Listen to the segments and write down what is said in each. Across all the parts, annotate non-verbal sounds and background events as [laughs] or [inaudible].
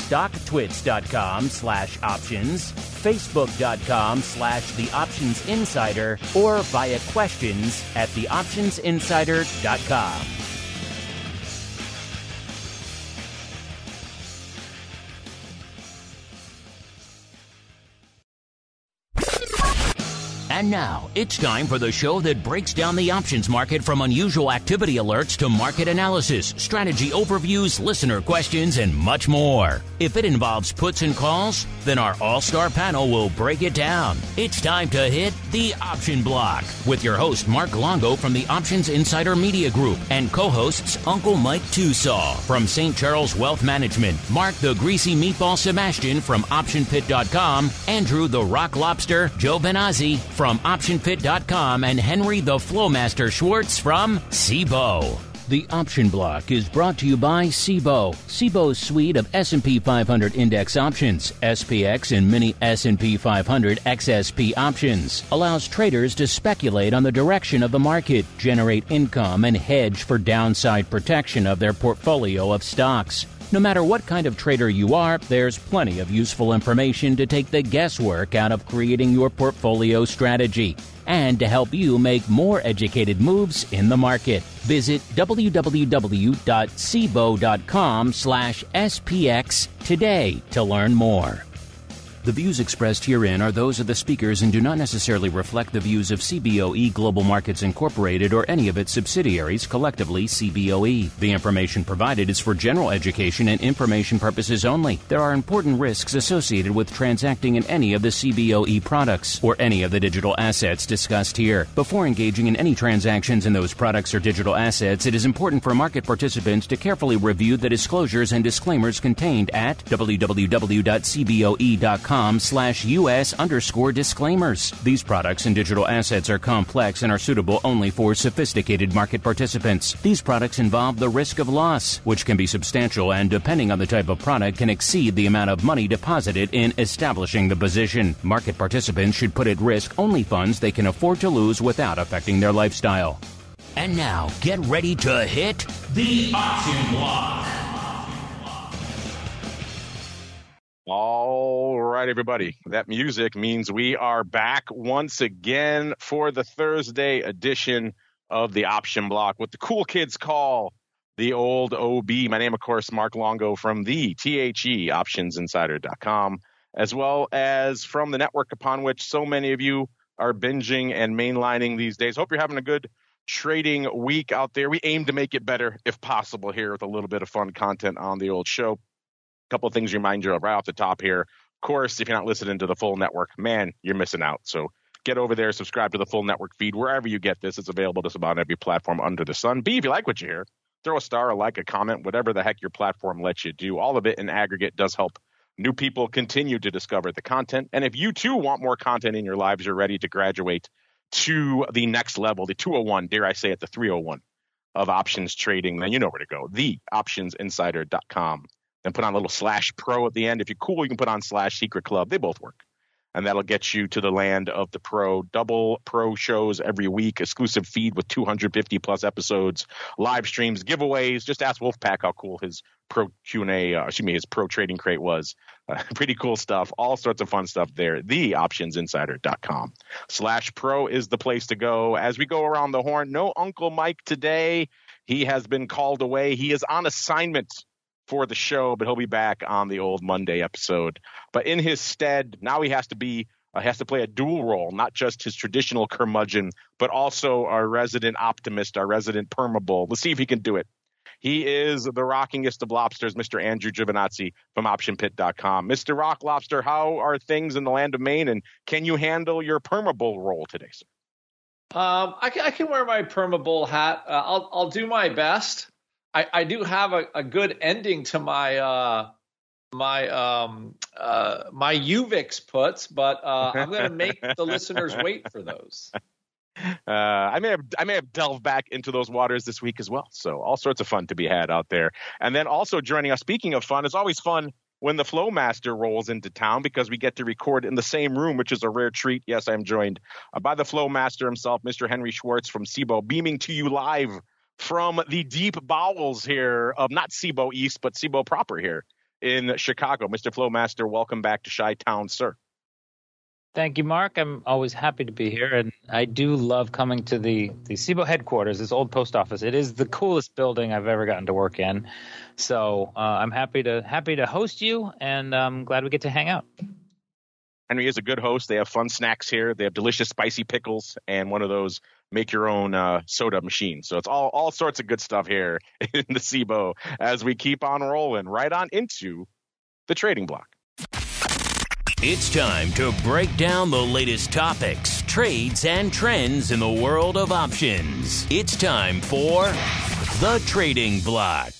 stocktwits.com slash options, facebook.com slash the options insider, or via questions at theoptionsinsider.com. And now, it's time for the show that breaks down the options market from unusual activity alerts to market analysis, strategy overviews, listener questions, and much more. If it involves puts and calls, then our all star panel will break it down. It's time to hit the option block with your host, Mark Longo from the Options Insider Media Group and co hosts Uncle Mike Tosaw from St. Charles Wealth Management, Mark the Greasy Meatball Sebastian from OptionPit.com, Andrew the Rock Lobster, Giovinazzi from OptionPit.com, and Henry the Flowmaster Schwartz from Cboe. The Option Block is brought to you by Cboe. Cboe's suite of S&P 500 index options, SPX and mini S&P 500 XSP options allows traders to speculate on the direction of the market, generate income and hedge for downside protection of their portfolio of stocks. No matter what kind of trader you are, there's plenty of useful information to take the guesswork out of creating your portfolio strategy and to help you make more educated moves in the market. Visit www.cboe.com slash SPX today to learn more. The views expressed herein are those of the speakers and do not necessarily reflect the views of CBOE Global Markets Incorporated or any of its subsidiaries, collectively CBOE. The information provided is for general education and information purposes only. There are important risks associated with transacting in any of the CBOE products or any of the digital assets discussed here. Before engaging in any transactions in those products or digital assets, it is important for market participants to carefully review the disclosures and disclaimers contained at www.cboe.com slash us underscore disclaimers. These products and digital assets are complex and are suitable only for sophisticated market participants. These products involve the risk of loss, which can be substantial and depending on the type of product can exceed the amount of money deposited in establishing the position. Market participants should put at risk only funds they can afford to lose without affecting their lifestyle. And now, get ready to hit the option block. All right, everybody. That music means we are back once again for the Thursday edition of the option block, what the cool kids call the old OB. My name, of course, Mark Longo from the THE optionsinsider.com, as well as from the network upon which so many of you are binging and mainlining these days. Hope you're having a good trading week out there. We aim to make it better if possible here with a little bit of fun content on the old show couple things remind you of right off the top here. Of course, if you're not listening to the full network, man, you're missing out. So get over there, subscribe to the full network feed wherever you get this. It's available to about every platform under the sun. B, if you like what you hear, throw a star, a like, a comment, whatever the heck your platform lets you do. All of it in aggregate does help new people continue to discover the content. And if you too want more content in your lives, you're ready to graduate to the next level, the 201, dare I say it, the 301 of options trading, then you know where to go. The optionsinsider.com and put on a little slash pro at the end. If you're cool, you can put on slash secret club. They both work. And that'll get you to the land of the pro. Double pro shows every week, exclusive feed with 250 plus episodes, live streams, giveaways. Just ask Wolfpack how cool his pro Q&A, uh, excuse me, his pro trading crate was. Uh, [laughs] pretty cool stuff. All sorts of fun stuff there. TheOptionsInsider.com slash pro is the place to go. As we go around the horn, no Uncle Mike today. He has been called away. He is on assignment for the show, but he'll be back on the old Monday episode. But in his stead, now he has to be uh, has to play a dual role, not just his traditional curmudgeon, but also our resident optimist, our resident permabull. Let's see if he can do it. He is the rockingest of lobsters, Mr. Andrew Giovinazzi from OptionPit.com. Mr. Rock Lobster, how are things in the land of Maine, and can you handle your permabull role today, sir? Um, I, can, I can wear my permabull hat. Uh, I'll I'll do my best. I, I do have a, a good ending to my uh, my um, uh, my UVIX puts, but uh, I'm going to make the [laughs] listeners wait for those. Uh, I may have I may have delved back into those waters this week as well. So all sorts of fun to be had out there. And then also joining us, speaking of fun, it's always fun when the Flowmaster rolls into town because we get to record in the same room, which is a rare treat. Yes, I'm joined uh, by the Flowmaster himself, Mr. Henry Schwartz from Cboe, beaming to you live from the deep bowels here of not Cboe East, but Cboe proper here in Chicago. Mr. Flowmaster, welcome back to Chi Town, sir. Thank you, Mark. I'm always happy to be here, and I do love coming to the the Cboe headquarters, this old post office. It is the coolest building I've ever gotten to work in, so uh, I'm happy to happy to host you, and I'm glad we get to hang out. Henry is a good host. They have fun snacks here. They have delicious spicy pickles and one of those make your own uh, soda machine. So it's all all sorts of good stuff here [laughs] in the Cboe as we keep on rolling right on into the trading block. It's time to break down the latest topics, trades, and trends in the world of options. It's time for the trading block.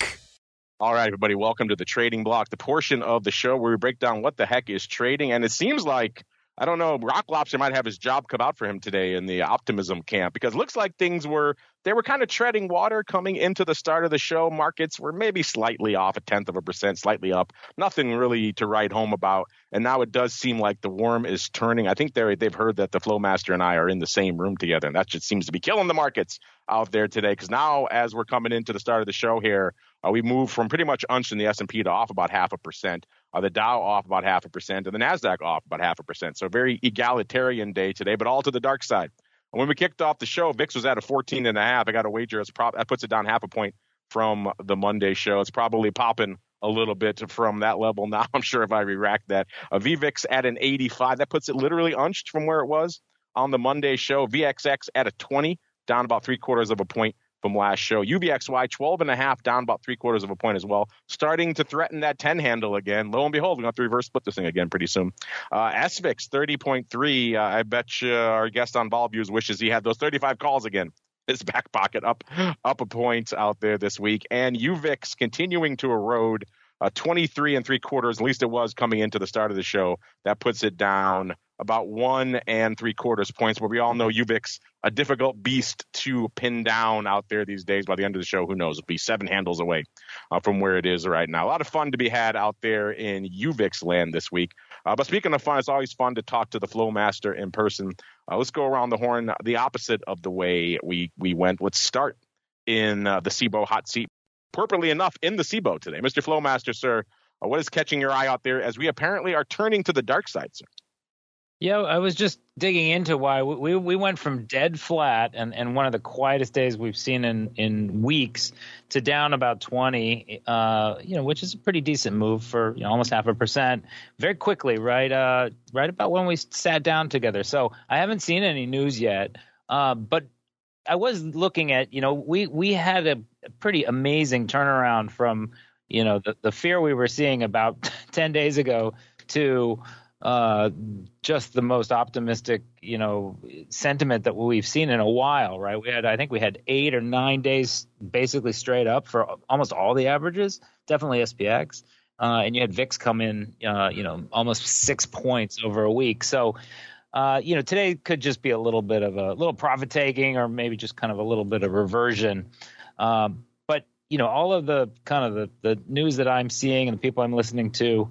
All right, everybody, welcome to the trading block, the portion of the show where we break down what the heck is trading. And it seems like I don't know. Rock Lobster might have his job come out for him today in the optimism camp because it looks like things were they were kind of treading water coming into the start of the show. Markets were maybe slightly off a tenth of a percent, slightly up. Nothing really to write home about. And now it does seem like the worm is turning. I think they they've heard that the Flowmaster and I are in the same room together, and that just seems to be killing the markets out there today. Because now, as we're coming into the start of the show here, uh, we moved from pretty much unch in the S&P to off about half a percent. Uh, the Dow off about half a percent, and the Nasdaq off about half a percent. So very egalitarian day today, but all to the dark side. And when we kicked off the show, VIX was at a 14 and a half. I got a wager. That puts it down half a point from the Monday show. It's probably popping a little bit from that level now. [laughs] I'm sure if I re-rack that, a VVIX at an 85, that puts it literally unched from where it was on the Monday show. VXX at a 20, down about three quarters of a point from last show. UVXY 12 and a half down about three quarters of a point as well, starting to threaten that 10 handle again. Lo and behold, we're going to reverse split this thing again pretty soon. Uh, SVIX 30.3. Uh, I bet you our guest on Vol Views wishes he had those 35 calls again. [laughs] His back pocket up up a point out there this week, and UVIX continuing to erode. Uh, 23 and three quarters, at least it was coming into the start of the show. That puts it down about one and three quarters points, but we all know UVIX, a difficult beast to pin down out there these days. By the end of the show, who knows? It'll be seven handles away uh, from where it is right now. A lot of fun to be had out there in UVIX land this week. Uh, but speaking of fun, it's always fun to talk to the Flowmaster in person. Uh, let's go around the horn the opposite of the way we, we went. Let's start in uh, the Cboe hot seat. Appropriately enough, in the Cboe today. Mr. Flowmaster, sir, uh, what is catching your eye out there as we apparently are turning to the dark side, sir? Yeah, I was just digging into why we we went from dead flat and, and one of the quietest days we've seen in, in weeks to down about twenty, uh, you know, which is a pretty decent move for you know, almost half a percent very quickly, right? Uh, right about when we sat down together. So I haven't seen any news yet, uh, but I was looking at you know we we had a pretty amazing turnaround from you know the the fear we were seeing about [laughs] ten days ago to uh, just the most optimistic, you know, sentiment that we've seen in a while, right? We had, I think we had eight or nine days basically straight up for almost all the averages, definitely SPX. Uh, and you had VIX come in, uh, you know, almost six points over a week. So, uh, you know, today could just be a little bit of a little profit taking or maybe just kind of a little bit of reversion. Um, but, you know, all of the kind of the, the news that I'm seeing and the people I'm listening to,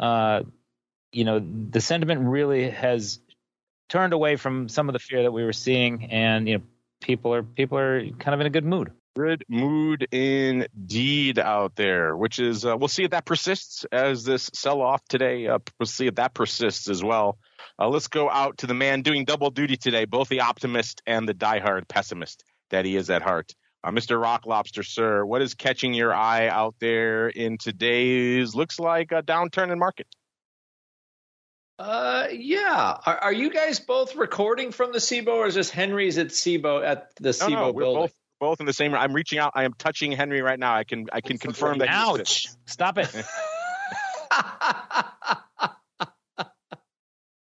uh, you know, the sentiment really has turned away from some of the fear that we were seeing, and you know, people are people are kind of in a good mood. Good mood indeed out there, which is uh, we'll see if that persists as this sell off today. Uh, we'll see if that persists as well. Uh, let's go out to the man doing double duty today, both the optimist and the diehard pessimist that he is at heart. Uh, Mr. Rock Lobster, sir, what is catching your eye out there in today's looks like a downturn in market? Uh, yeah. Are, are, you guys both recording from the Cboe, or is this Henry's at Cboe at the Cboe no, no, building? Both, both in the same. I'm reaching out. I am touching Henry right now. I can I can confirm that. Ouch! Stop it. [laughs]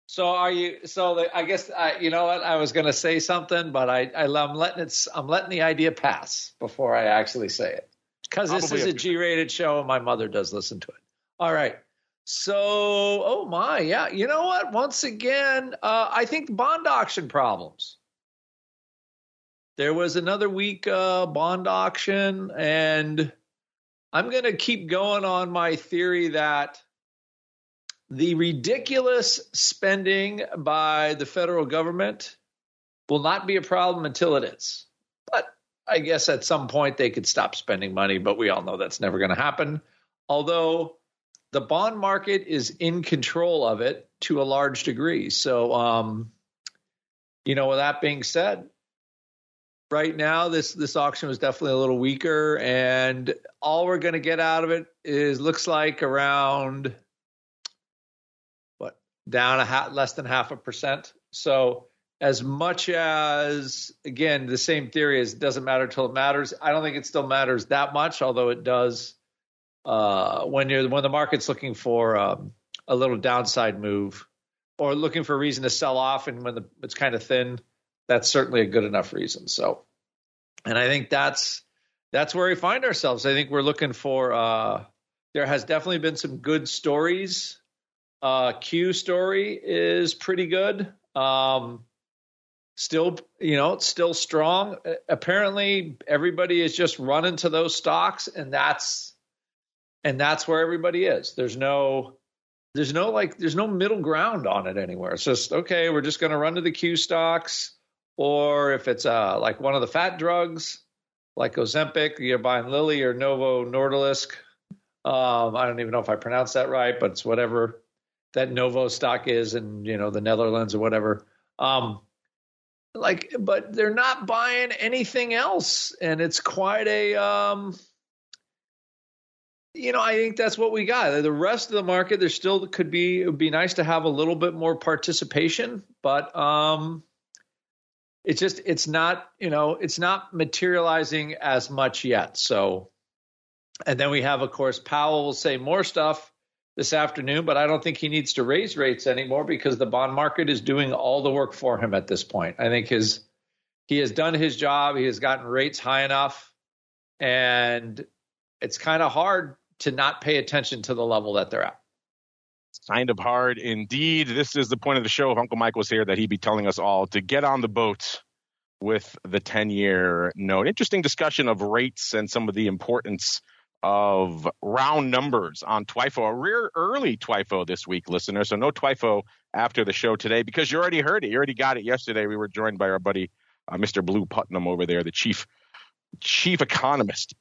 so are you? So the, I guess I, you know what I was going to say something, but I, I I'm letting it. I'm letting the idea pass before I actually say it because this is a G-rated show and my mother does listen to it. All right. So, oh my, yeah. You know what? Once again, uh, I think bond auction problems. There was another week uh, bond auction, and I'm going to keep going on my theory that the ridiculous spending by the federal government will not be a problem until it is. But I guess at some point they could stop spending money, but we all know that's never going to happen. Although the bond market is in control of it to a large degree. So, um, you know, with that being said, right now this this auction was definitely a little weaker, and all we're going to get out of it is looks like around what down a half, less than half a percent. So as much as again the same theory is doesn't matter till it matters. I don't think it still matters that much, although it does uh, when you're when the market's looking for um, a little downside move or looking for a reason to sell off, and when the, it's kind of thin, that's certainly a good enough reason. So, and I think that's that's where we find ourselves. I think we're looking for. Uh, there has definitely been some good stories. Uh, Q story is pretty good. Um, still, you know, it's still strong. Apparently, everybody is just running to those stocks, and that's and that's where everybody is. There's no there's no like there's no middle ground on it anywhere. It's just okay, we're just going to run to the Q stocks, or if it's uh like one of the fat drugs like Ozempic, you're buying Lilly or Novo Nordisk. Um, I don't even know if I pronounced that right, but it's whatever that Novo stock is in you know the Netherlands or whatever. Um, like, but they're not buying anything else, and it's quite a um, you know, I think that's what we got. The rest of the market, there still could be. It would be nice to have a little bit more participation, but um, it's just it's not you know it's not materializing as much yet. So, and then we have, of course, Powell will say more stuff this afternoon, but I don't think he needs to raise rates anymore because the bond market is doing all the work for him at this point. I think his he has done his job. He has gotten rates high enough, and it's kind of hard to not pay attention to the level that they're at. Kind of hard indeed. This is the point of the show. If Uncle Mike was here, that he'd be telling us all to get on the boat with the 10 year note. Interesting discussion of rates and some of the importance of round numbers on TWIFO. A rare early TWIFO this week, listener. So no TWIFO after the show today because you already heard it. You already got it yesterday. We were joined by our buddy, uh, Mr. Blu Putnam over there, the chief chief economist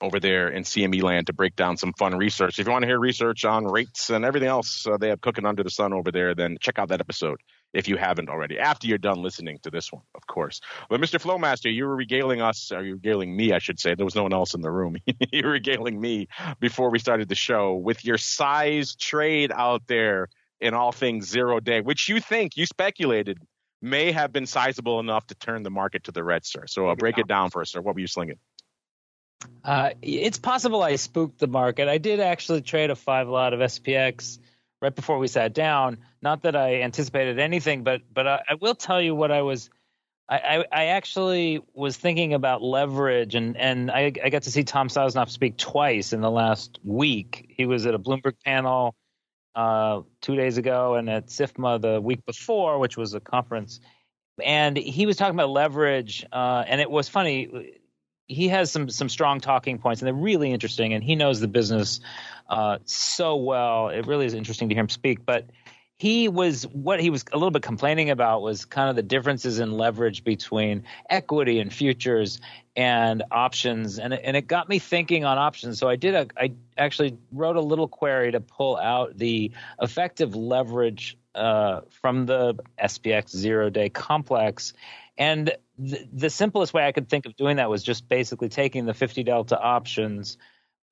over there in CME land to break down some fun research. If you want to hear research on rates and everything else uh, they have cooking under the sun over there, then check out that episode if you haven't already. After you're done listening to this one, of course. But Mr. Flowmaster, you were regaling us, or you were regaling me, I should say. There was no one else in the room. [laughs] you were regaling me before we started the show with your size trade out there in all things zero day, which you think you speculated may have been sizable enough to turn the market to the red, sir. So uh, break it down for us, sir. What were you slinging? Uh, it's possible I spooked the market. I did actually trade a five lot of SPX right before we sat down. Not that I anticipated anything, but but I, I will tell you what I was. I, I, I, actually was thinking about leverage, and, and I, I got to see Tom Sosnoff speak twice in the last week. He was at a Bloomberg panel uh, two days ago and at SIFMA the week before, which was a conference. And he was talking about leverage, uh, and it was funny he has some some strong talking points, and they're really interesting. And he knows the business uh, so well. It really is interesting to hear him speak. But he was what he was a little bit complaining about was kind of the differences in leverage between equity and futures and options, and and it got me thinking on options. So I did a I actually wrote a little query to pull out the effective leverage uh, from the SPX zero day complex and the, the, simplest way I could think of doing that was just basically taking the 50 delta options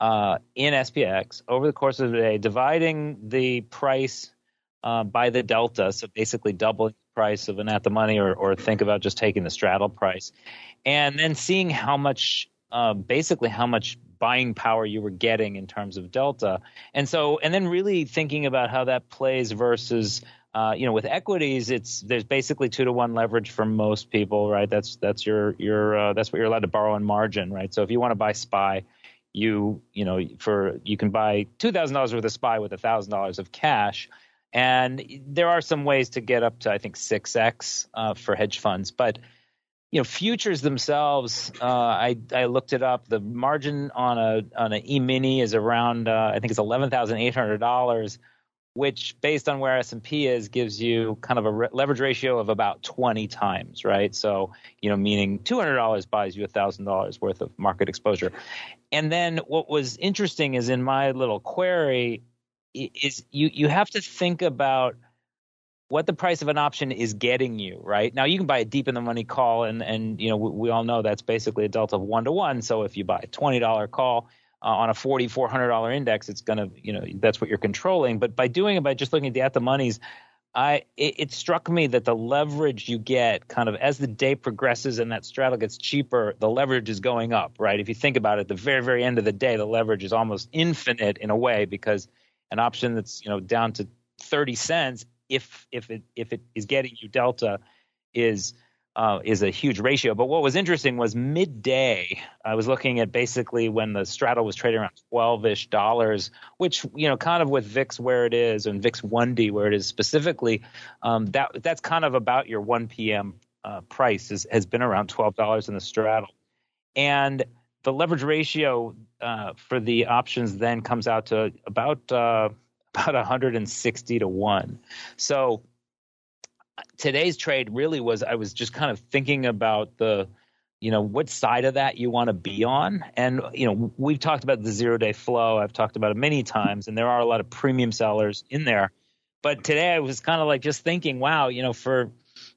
uh, in SPX over the course of the day, dividing the price uh, by the delta, so basically doubling the price of an at the money or, or think about just taking the straddle price. And then seeing how much, uh, basically, how much buying power you were getting in terms of delta. And so, and then really thinking about how that plays versus uh, you know, with equities, it's there's basically two to one leverage for most people, right? That's that's your your uh, that's what you're allowed to borrow in margin, right? So if you want to buy SPY, you you know for you can buy two thousand dollars worth of SPY with thousand dollars of cash, and there are some ways to get up to I think six x uh, for hedge funds, but you know futures themselves uh, I, I looked it up the margin on a on an e-mini is around uh, i think it's $11800 which based on where S&P is gives you kind of a re- leverage ratio of about 20 times, right? So, you know, meaning $200 buys you $1,000 worth of market exposure. And then what was interesting is in my little query is you you have to think about what the price of an option is getting you, right? Now you can buy a deep in the money call and and you know we, we all know that's basically a delta of 1 to 1, so if you buy a $20 call, uh, on a forty four hundred dollar index, it's gonna you know that's what you're controlling. But by doing it by just looking at the at the monies, I it, it, struck me that the leverage you get kind of as the day progresses and that straddle gets cheaper, the leverage is going up, right? If you think about it, the very very end of the day, the leverage is almost infinite in a way because an option that's you know down to thirty cents, if if it if it is getting you delta, is uh, is a huge ratio. But what was interesting was midday. I was looking at basically when the straddle was trading around twelve ish dollars, which you know, kind of with VIX where it is and VIX one D where it is specifically, um, that that's kind of about your one p.m. Uh, price is, has been around twelve dollars in the straddle, and the leverage ratio uh, for the options then comes out to about uh, about 160 to one. So today's trade really was I was just kind of thinking about the you know what side of that you want to be on. And you know we've talked about the zero day flow. I've talked about it many times and there are a lot of premium sellers in there. But today I was kind of like just thinking wow you know for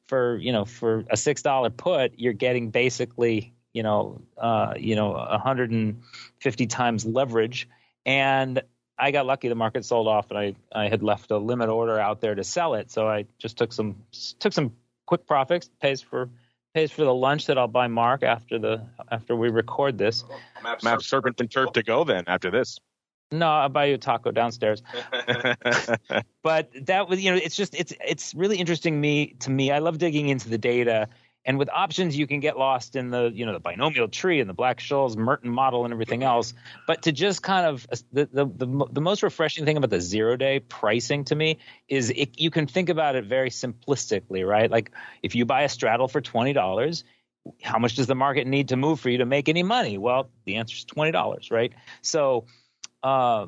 for you know for a six dollar put you're getting basically you know uh you know 150 times leverage. And I got lucky. The market sold off, and I, I had left a limit order out there to sell it. So I just took some took some quick profits. Pays for pays for the lunch that I'll buy Mark after the after we record this. Map, Map Serpent and Turf to go then after this. No, I'll buy you a taco downstairs. [laughs] but that was you know it's just it's it's really interesting me to me. I love digging into the data and with options, you can get lost in the you know the binomial tree and the Black Scholes Merton model and everything else. But to just kind of the the the, the most refreshing thing about the zero day pricing to me is it, you can think about it very simplistically, right? Like if you buy a straddle for twenty dollars, how much does the market need to move for you to make any money? Well, the answer is twenty dollars, right? So. Uh,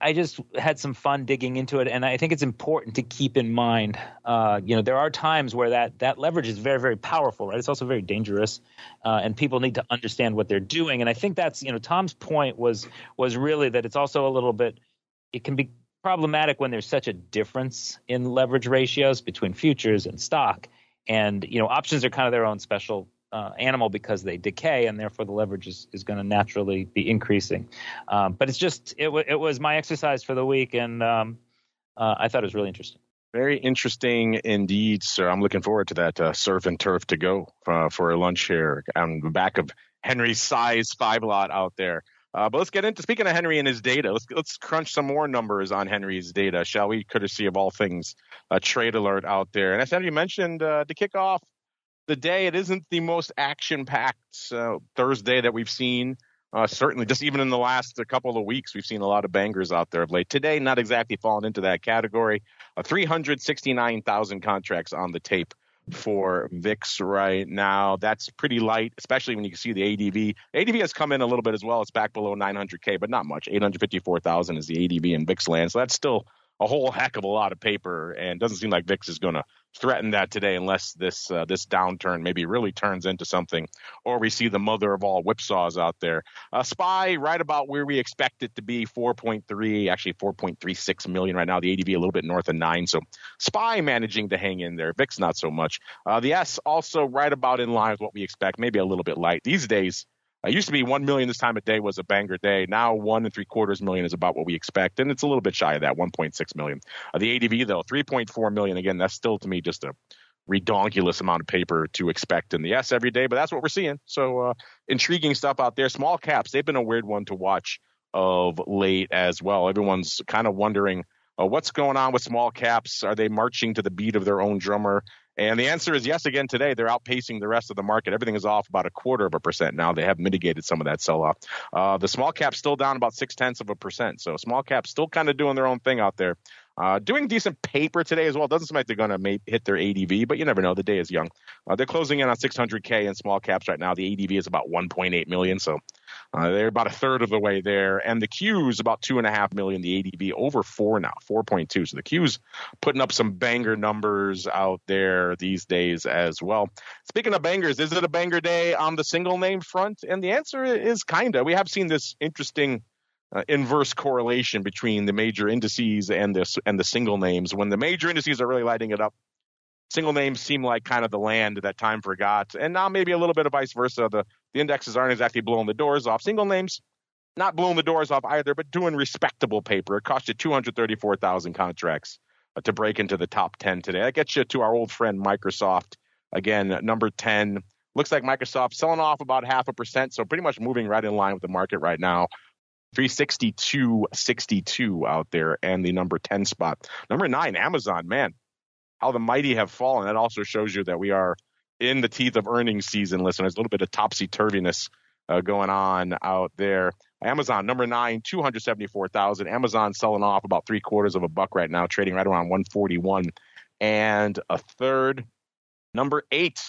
I just had some fun digging into it, and I think it's important to keep in mind. Uh, you know, there are times where that that leverage is very, very powerful, right? It's also very dangerous, uh, and people need to understand what they're doing. And I think that's you know Tom's point was was really that it's also a little bit. It can be problematic when there's such a difference in leverage ratios between futures and stock, and you know options are kind of their own special uh, animal because they decay, and therefore the leverage is, is going to naturally be increasing. Um, but it's just it, w- it was my exercise for the week, and um, uh, I thought it was really interesting. Very interesting indeed, sir. I'm looking forward to that uh, surf and turf to go uh, for a lunch here on the back of Henry's size five lot out there. Uh, but let's get into speaking of Henry and his data. Let's let's crunch some more numbers on Henry's data, shall we? Courtesy of all things, a trade alert out there. And as Henry mentioned, uh, to kick off the day. It isn't the most action packed uh, Thursday that we've seen. Uh, certainly, just even in the last couple of weeks, we've seen a lot of bangers out there of late. Today, not exactly falling into that category. Uh, 369,000 contracts on the tape for VIX right now. That's pretty light, especially when you can see the ADV. ADV has come in a little bit as well. It's back below 900K, but not much. 854,000 is the ADV in VIX land. So that's still a whole heck of a lot of paper, and doesn't seem like VIX is going to threaten that today unless this uh, this downturn maybe really turns into something, or we see the mother of all whipsaws out there. Uh, SPY right about where we expect it to be, 4.3, actually 4.36 million right now. The ADV a little bit north of nine, so SPY managing to hang in there. VIX not so much. Uh, the S also right about in line with what we expect, maybe a little bit light these days It used to be one million this time of day was a banger day. Now one and three quarters million is about what we expect, and it's a little bit shy of that, 1.6 million. Uh, the ADV though, 3.4 million. Again, that's still to me just a redonkulous amount of paper to expect in the S every day, but that's what we're seeing. So uh, intriguing stuff out there. Small caps, they've been a weird one to watch of late as well. Everyone's kind of wondering uh, what's going on with small caps. Are they marching to the beat of their own drummer? And the answer is yes again today. They're outpacing the rest of the market. Everything is off about a quarter of a percent now. They have mitigated some of that sell off. Uh, the small cap's still down about six tenths of a percent. So small cap's still kind of doing their own thing out there. Uh, doing decent paper today as well. Doesn't seem like they're going to hit their ADV, but you never know. The day is young. Uh, they're closing in on 600K in small caps right now. The ADV is about 1.8 million. So uh, they're about a third of the way there, and the Q's about two and a half million. The ADV over four now, four point two. So the Q's putting up some banger numbers out there these days as well. Speaking of bangers, is it a banger day on the single name front? And the answer is kinda. We have seen this interesting. Uh, inverse correlation between the major indices and the and the single names. When the major indices are really lighting it up, single names seem like kind of the land that time forgot. And now maybe a little bit of vice versa. The, the indexes aren't exactly blowing the doors off. Single names, not blowing the doors off either, but doing respectable paper. It cost you 234,000 contracts uh, to break into the top 10 today. That gets you to our old friend Microsoft. Again, number 10. Looks like Microsoft selling off about half a percent, so pretty much moving right in line with the market right now. 362.62 out there and the number 10 spot. Number nine, Amazon. Man, how the mighty have fallen. That also shows you that we are in the teeth of earnings season, listeners. A little bit of topsy turviness uh, going on out there. Amazon number nine, two hundred seventy four thousand. Amazon selling off about three quarters of a buck right now, trading right around one forty one and a third. Number eight,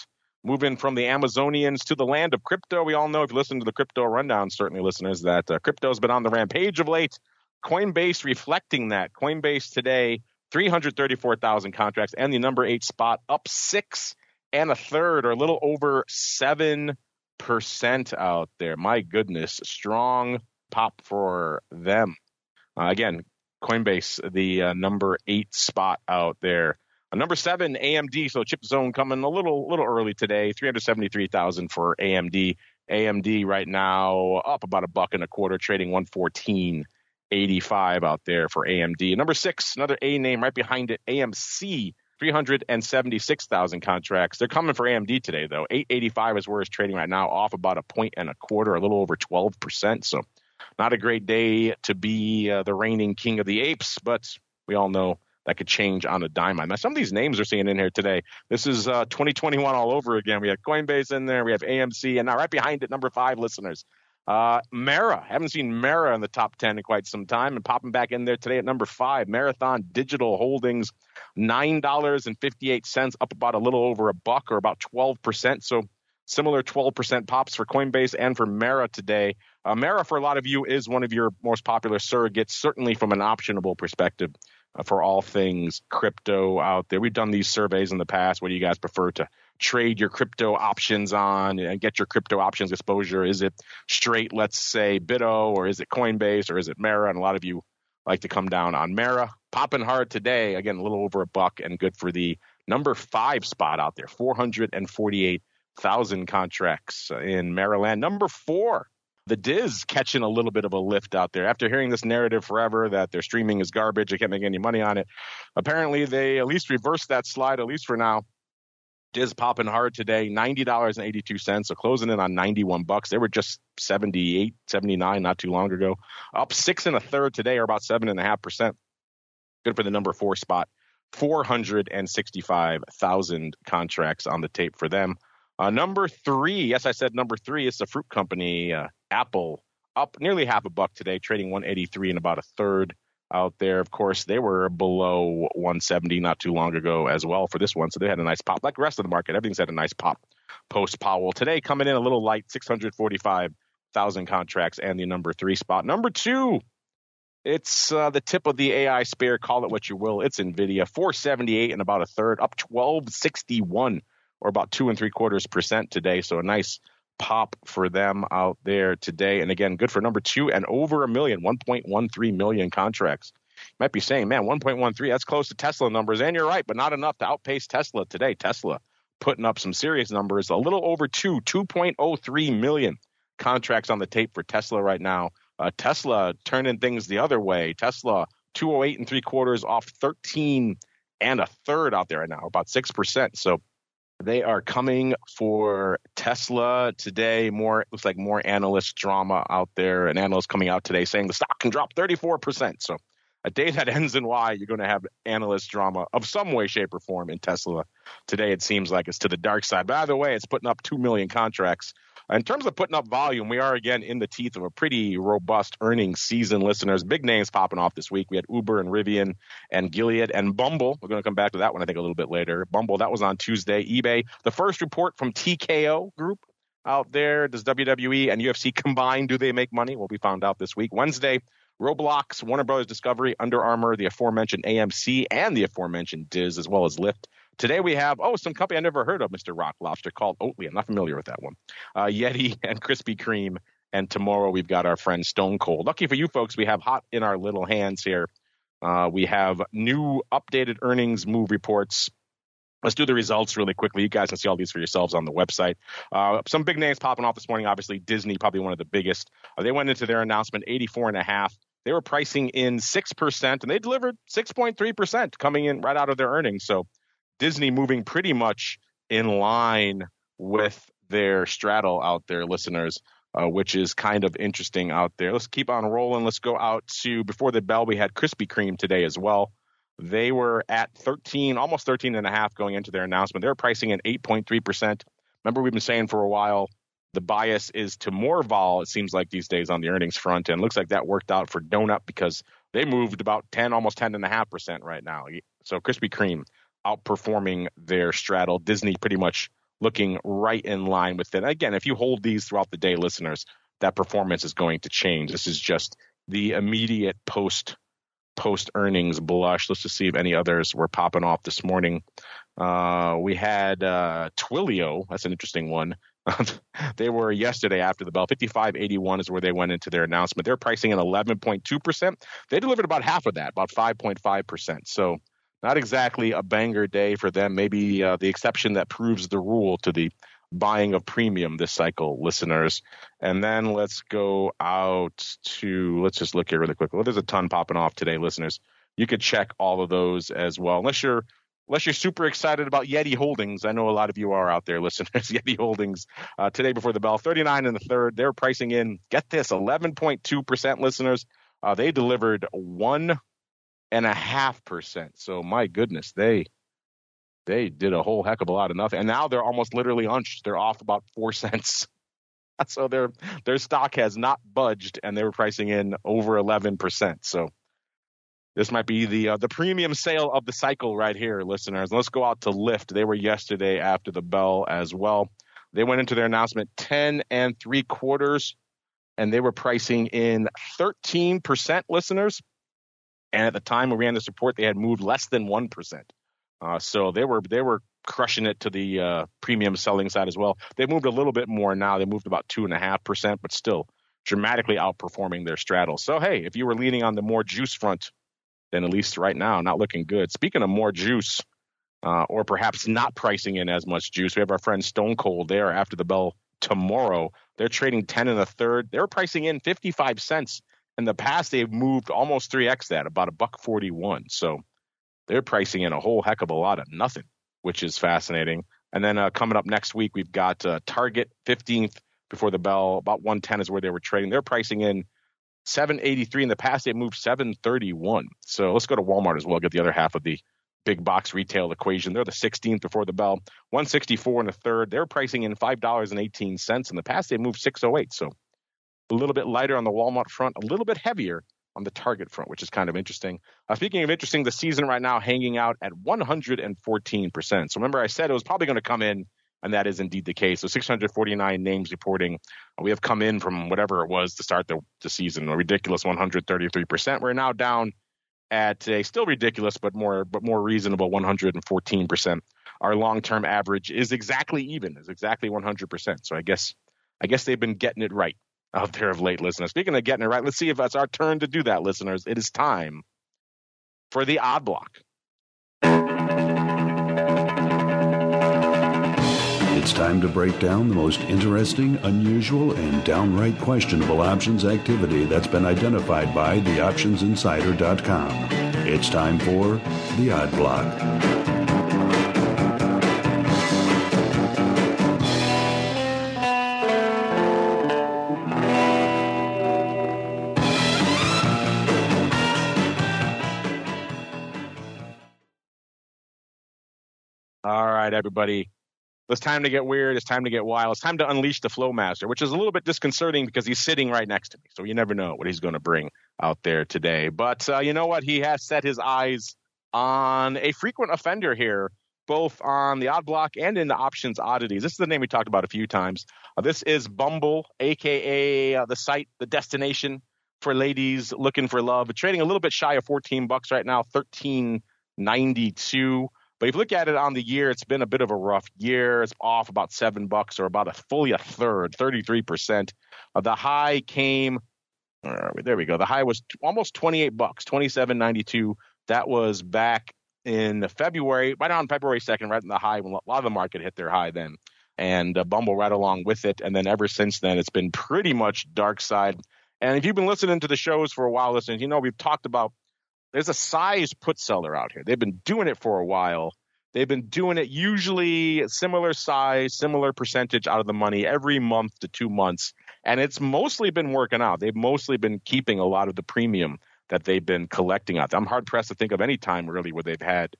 moving from the Amazonians to the land of crypto. We all know if you listen to the crypto rundown, certainly listeners, that uh, crypto has been on the rampage of late. Coinbase reflecting that. Coinbase today 334,000 contracts and the number eight spot up six and a third or a little over 7% out there. My goodness, strong pop for them. Uh, again, Coinbase, the uh, number eight spot out there. Uh, number seven, AMD. So chip zone coming a little little early today. Three hundred seventy three thousand for AMD. AMD right now up about a buck and a quarter, trading one fourteen eighty five out there for AMD. Number six, another A name right behind it, AMC. 376,000 contracts. They're coming for AMD today, though. 885 is where it's trading right now, off about a point and a quarter, a little over 12%. So, not a great day to be uh, the reigning king of the apes, but we all know that could change on a dime. Now, some of these names are seeing in here today. This is uh, 2021 all over again. We have Coinbase in there, we have AMC, and now right behind it, number five listeners. Uh, Mara, haven't seen Mara in the top 10 in quite some time and popping back in there today at number five. Marathon Digital Holdings, $9.58, up about a little over a buck or about 12%. So similar 12% pops for Coinbase and for Mara today. Uh, Mara, for a lot of you, is one of your most popular surrogates, certainly from an optionable perspective uh, for all things crypto out there. We've done these surveys in the past. What do you guys prefer to trade your crypto options on and get your crypto options exposure? Is it straight, let's say, BITO, or is it Coinbase, or is it Mara? And a lot of you like to come down on Mara. Popping hard today, again, a little over a buck and good for the number five spot out there, 448,000 contracts in Maryland. Number four, the Diz catching a little bit of a lift out there after hearing this narrative forever that their streaming is garbage. They can't make any money on it. Apparently, they at least reversed that slide, at least for now. Diz popping hard today, $90.82. So closing in on 91 bucks. They were just 78, 79 not too long ago. Up six and a third today, or about seven and a half percent. Good for the number four spot. 465,000 contracts on the tape for them. Uh, number three, yes, I said number three. It's the fruit company, uh, Apple, up nearly half a buck today, trading 183 and about a third out there. Of course, they were below 170 not too long ago as well for this one. So they had a nice pop. Like the rest of the market, everything's had a nice pop post Powell. Today coming in a little light, 645,000 contracts and the number three spot. Number two, it's uh, the tip of the AI spear. Call it what you will. It's NVIDIA, 478 and about a third, up 1261 or about two and three quarters percent today. So a nice pop for them out there today. And again, good for number two and over a million, 1.13 million contracts. You might be saying, man, 1.13, that's close to Tesla numbers. And you're right, but not enough to outpace Tesla today. Tesla putting up some serious numbers, a little over two, 2.03 million contracts on the tape for Tesla right now. Uh, Tesla turning things the other way. Tesla 208 and three quarters off 13 and a third out there right now, about 6%. So they are coming for Tesla today. More looks like more analyst drama out there. An analyst coming out today saying the stock can drop 34%. So a day that [laughs] ends in Y, you're going to have analyst drama of some way, shape, or form in Tesla. Today, it seems like it's to the dark side. By the way, it's putting up 2 million contracts in terms of putting up volume, we are again in the teeth of a pretty robust earnings season, listeners. Big names popping off this week. We had Uber and Rivian and Gilead and Bumble. We're going to come back to that one, I think, a little bit later. Bumble, that was on Tuesday. eBay, the first report from TKO Group out there. Does WWE and UFC [laughs] combine? Do they make money? Well, we found out this week. Wednesday, Roblox, Warner Brothers Discovery, Under Armour, the aforementioned AMC, and the aforementioned Diz, as well as Lyft. Today we have, oh, some company I never heard of, Mr. Rock Lobster, called Oatly. I'm not familiar with that one. Uh, Yeti [laughs] and Krispy Kreme. And tomorrow we've got our friend StoneCo. Lucky for you folks, we have hot in our little hands here. Uh, we have new updated earnings move reports. Let's do the results really quickly. You guys can see all these for yourselves on the website. Uh, some big names popping off this morning. Obviously, Disney, probably one of the biggest. Uh, they went into their announcement 84 and a half. They were pricing in 6%, and they delivered 6.3% coming in right out of their earnings. So Disney moving pretty much in line with their straddle out there, listeners, uh, which is kind of interesting out there. Let's keep on rolling. Let's go out to before the bell. We had Krispy Kreme today as well. They were at 13, almost 13 and a half going into their announcement. They were pricing at 8.3%. Remember, we've been saying for a while the bias is to more vol, it seems like these days on the earnings front. And looks like that worked out for Donut because they moved about 10, almost 10.5% right now. So Krispy Kreme outperforming their straddle. Disney pretty much looking right in line with it. Again, if you hold these throughout the day, listeners, that performance is going to change. This is just the immediate post post earnings blush. Let's just see if any others were popping off this morning. Uh, we had uh, Twilio. That's an interesting one. [laughs] they were yesterday after the bell. 55.81 is where they went into their announcement. They're pricing at 11.2%. They delivered about half of that, about 5.5%. So not exactly a banger day for them. Maybe uh, the exception that proves the rule to the buying of premium this cycle, listeners. And then let's go out to, let's just look here really quickly. Well, there's a ton popping off today, listeners. You could check all of those as well, unless you're unless you're super excited about Yeti Holdings. I know a lot of you are out there, [laughs] listeners. Yeti Holdings uh, today before the bell, 39 in the third. They're pricing in, get this, 11.2% listeners. Uh, they delivered one and a half percent. So my goodness, they they did a whole heck of a lot of nothing. And now they're almost literally unched. They're off about four [laughs] cents. so their their stock has not budged, and they were pricing in over eleven percent. So this might be the uh, the premium sale of the cycle right here, listeners. Let's go out to Lyft. They were yesterday after the bell as well. They went into their announcement ten and three quarters, and they were pricing in thirteen percent, listeners. And at the time we ran this report, they had moved less than one percent. Uh, so they were they were crushing it to the uh, premium selling side as well. They moved a little bit more now. They moved about two and a half percent, but still dramatically outperforming their straddle. So hey, if you were leaning on the more juice front, then at least right now, not looking good. Speaking of more juice, uh, or perhaps not pricing in as much juice, we have our friend StoneCo there after the bell tomorrow. They're trading ten and a third. They're pricing in fifty five cents in the past they've moved almost 3x that, about a buck 41. So they're pricing in a whole heck of a lot of nothing, which is fascinating. And then uh, coming up next week, we've got uh, Target 15th before the bell, about 110 is where they were trading. They're pricing in 783. In the past, they moved 731. So let's go to Walmart as well, get the other half of the big box retail equation. They're the 16th before the bell, 164 in the third. They're pricing in $5.18. In the past, they moved 608. So a little bit lighter on the Walmart front, a little bit heavier on the Target front, which is kind of interesting. Uh, speaking of interesting, the season right now hanging out at 114%. So remember, I said it was probably going to come in, and that is indeed the case. So 649 names reporting. Uh, we have come in from whatever it was to start the, the season, a ridiculous 133%. We're now down at a still ridiculous but more but more reasonable 114%. Our long-term average is exactly even, is exactly 100%. So I guess I guess they've been getting it right out there of late, listeners. Speaking of getting it right, let's see if it's our turn to do that, listeners. It is time for the odd block. It's time to break down the most interesting, unusual, and downright questionable options activity that's been identified by theoptionsinsider.com. It's time for the Odd Block. Right, everybody. It's time to get weird. It's time to get wild. It's time to unleash the flow master, which is a little bit disconcerting because he's sitting right next to me. So you never know what he's going to bring out there today. But uh, you know what? He has set his eyes on a frequent offender here, both on the odd block and in the options oddities. This is the name we talked about a few times. Uh, this is Bumble, aka uh, the site, the destination for ladies looking for love. Trading a little bit shy of 14 bucks right now, 1392. But if you look at it on the year, it's been a bit of a rough year. It's off about seven bucks or about a fully a third, 33%. Uh, the high came, there we go. The high was t- almost 28 bucks, 27.92. That was back in February, right on February 2nd, right in the high when a lot of the market hit their high then. And uh, Bumble right along with it. And then ever since then, it's been pretty much dark side. And if you've been listening to the shows for a while, listeners, you know we've talked about there's a size put seller out here. They've been doing it for a while. They've been doing it usually similar size, similar percentage out of the money every month to two months. And it's mostly been working out. They've mostly been keeping a lot of the premium that they've been collecting out. I'm hard pressed to think of any time really where they've had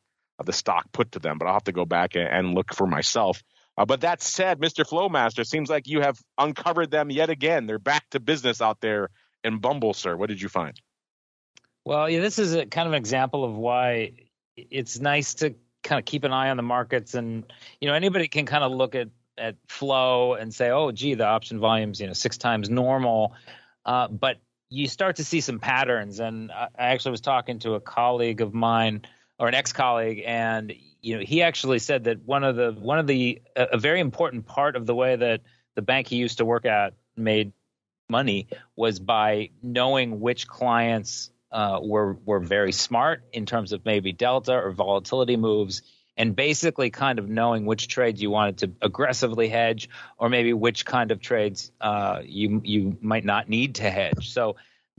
the stock put to them, but I'll have to go back and look for myself. Uh, but that said, Mr. Flowmaster, seems like you have uncovered them yet again. They're back to business out there in Bumble, sir. What did you find? Well, yeah, this is a kind of an example of why it's nice to kind of keep an eye on the markets, and you know anybody can kind of look at at flow and say, oh, gee, the option volume's you know six times normal, uh, but you start to see some patterns. And I actually was talking to a colleague of mine or an ex-colleague, and you know he actually said that one of the one of the a very important part of the way that the bank he used to work at made money was by knowing which clients uh, were were very smart in terms of maybe delta or volatility moves, and basically kind of knowing which trades you wanted to aggressively hedge, or maybe which kind of trades uh, you you might not need to hedge. So,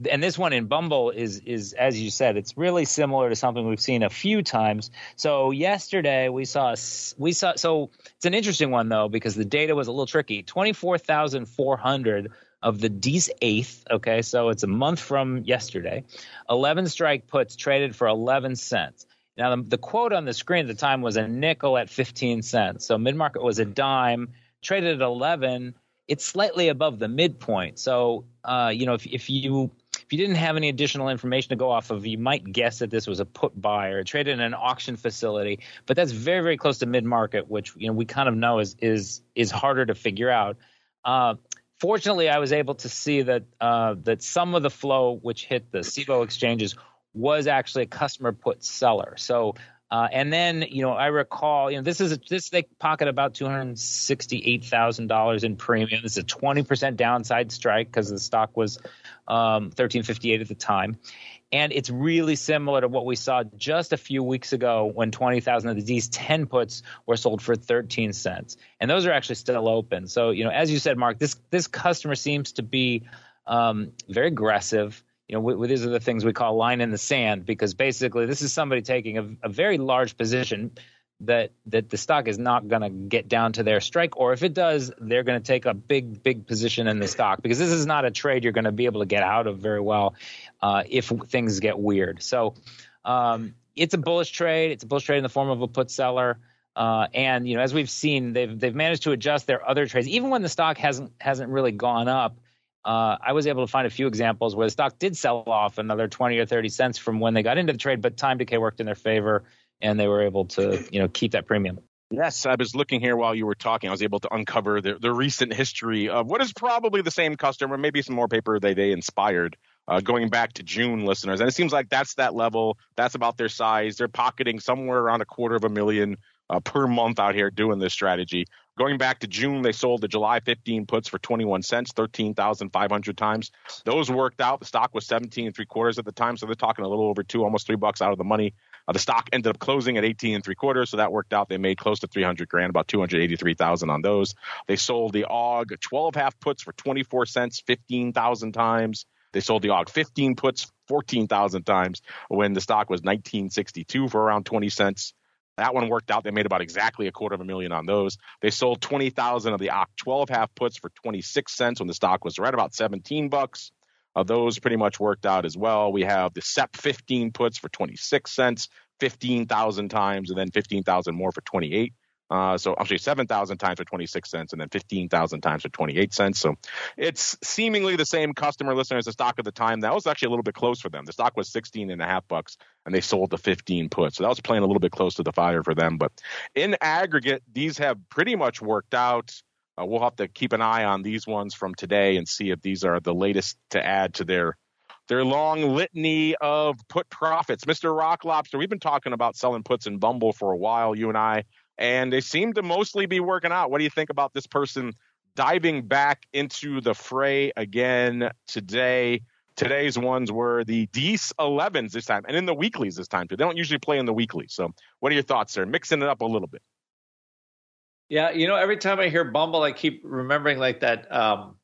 and this one in Bumble is is as you said, it's really similar to something we've seen a few times. So yesterday we saw we saw so it's an interesting one though because the data was a little tricky. Twenty four thousand four hundred of the D's 8th. Okay, so it's a month from yesterday. 11 strike puts traded for 11 cents. Now, the, the quote on the screen at the time was a nickel at 15 cents. So mid market was a dime, traded at 11. It's slightly above the midpoint. So, uh, you know, if, if you if you didn't have any additional information to go off of, you might guess that this was a put buyer. Traded in an auction facility, but that's very, very close to mid market, which you know we kind of know is is is harder to figure out. Uh, fortunately, I was able to see that uh, that some of the flow which hit the Cboe exchanges was actually a customer put seller. So, uh, and then you know I recall you know this is a, this they pocket about two hundred sixty eight thousand dollars in premium. This is a twenty percent downside strike because the stock was um, thirteen fifty eight at the time. And it's really similar to what we saw just a few weeks ago when 20,000 of these 10 puts were sold for 13 cents. And those are actually still open. So, you know, as you said, Mark, this, this customer seems to be um, very aggressive. You know, w- these are the things we call line in the sand because basically this is somebody taking a, a very large position that that the stock is not going to get down to their strike or if it does they're going to take a big big position in the stock because this is not a trade you're going to be able to get out of very well uh, if things get weird. So um, it's a bullish trade. It's a bullish trade in the form of a put seller. Uh, and you know, as we've seen, they've they've managed to adjust their other trades, even when the stock hasn't hasn't really gone up. Uh, I was able to find a few examples where the stock did sell off another 20 or 30 cents from when they got into the trade, but time decay worked in their favor, and they were able to you know keep that premium. Yes, I was looking here while you were talking. I was able to uncover the, the recent history of what is probably the same customer, maybe some more paper they they inspired uh, going back to June listeners. And it seems like that's that level. That's about their size. They're pocketing somewhere around a quarter of a million uh, per month out here doing this strategy. Going back to June, they sold the July 15 puts for 21 cents, 13,500 times. Those worked out. The stock was 17 and three quarters at the time, so they're talking a little over two, almost three bucks out of the money. Uh, the stock ended up closing at 18 and three quarters, so that worked out. They made close to 300 grand, about 283,000 on those. They sold the AUG 12 half puts for 24 cents, 15,000 times. They sold the AUG 15 puts 14,000 times when the stock was 1962 for around 20 cents. That one worked out. They made about exactly a quarter of a million on those. They sold 20,000 of the AUG 12 half puts for 26 cents when the stock was right about 17 bucks. Uh, those pretty much worked out as well. We have the SEP 15 puts for 26 cents, 15,000 times, and then 15,000 more for 28. Uh, so actually 7,000 times for 26 cents and then 15,000 times for 28 cents. So it's seemingly the same customer listener as the stock at the time. That was actually a little bit close for them. The stock was 16 and a half bucks and they sold the 15 put. So that was playing a little bit close to the fire for them. But in aggregate, these have pretty much worked out. Uh, we'll have to keep an eye on these ones from today and see if these are the latest to add to their their long litany of put profits. Mr. Rock Lobster, we've been talking about selling puts in Bumble for a while, you and I and they seem to mostly be working out. What do you think about this person diving back into the fray again today? Today's ones were the Dees 11s this time, and in the weeklies this time too. They don't usually play in the weeklies. So, what are your thoughts there? Mixing it up a little bit. Yeah, you know, every time I hear Bumble, I keep remembering like that um,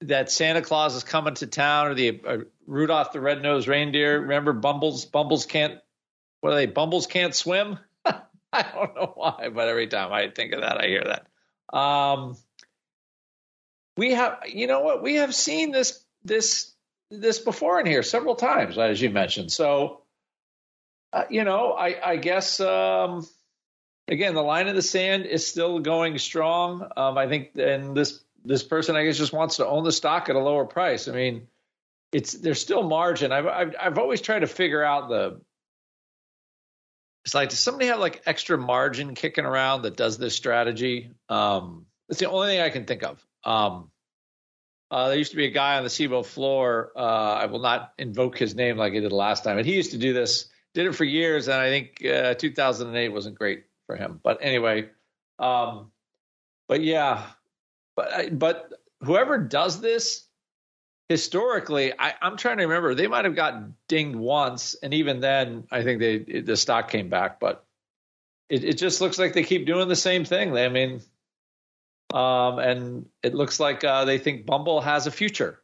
that Santa Claus is coming to town, or the uh, Rudolph the Red-Nosed Reindeer. Remember, Bumbles Bumbles can't what are they? Bumbles can't swim. [laughs] I don't know why, but every time I think of that, I hear that. Um, we have, you know what? We have seen this this this before in here several times, as you mentioned. So, uh, you know, I, I guess um, again, the line in the sand is still going strong. Um, I think, and this this person, I guess, just wants to own the stock at a lower price. I mean, it's there's still margin. I've I've, I've always tried to figure out the it's like, does somebody have like extra margin kicking around that does this strategy? Um, it's the only thing I can think of. Um, uh, there used to be a guy on the CBOE floor. Uh, I will not invoke his name like I did last time, and he used to do this, did it for years, and I think uh, 2008 wasn't great for him. But anyway, um, but yeah, but but whoever does this historically, I, am trying to remember. They might have gotten dinged once, and even then, I think they the stock came back. But it, it just looks like they keep doing the same thing. I mean, um, and it looks like uh, they think Bumble has a future.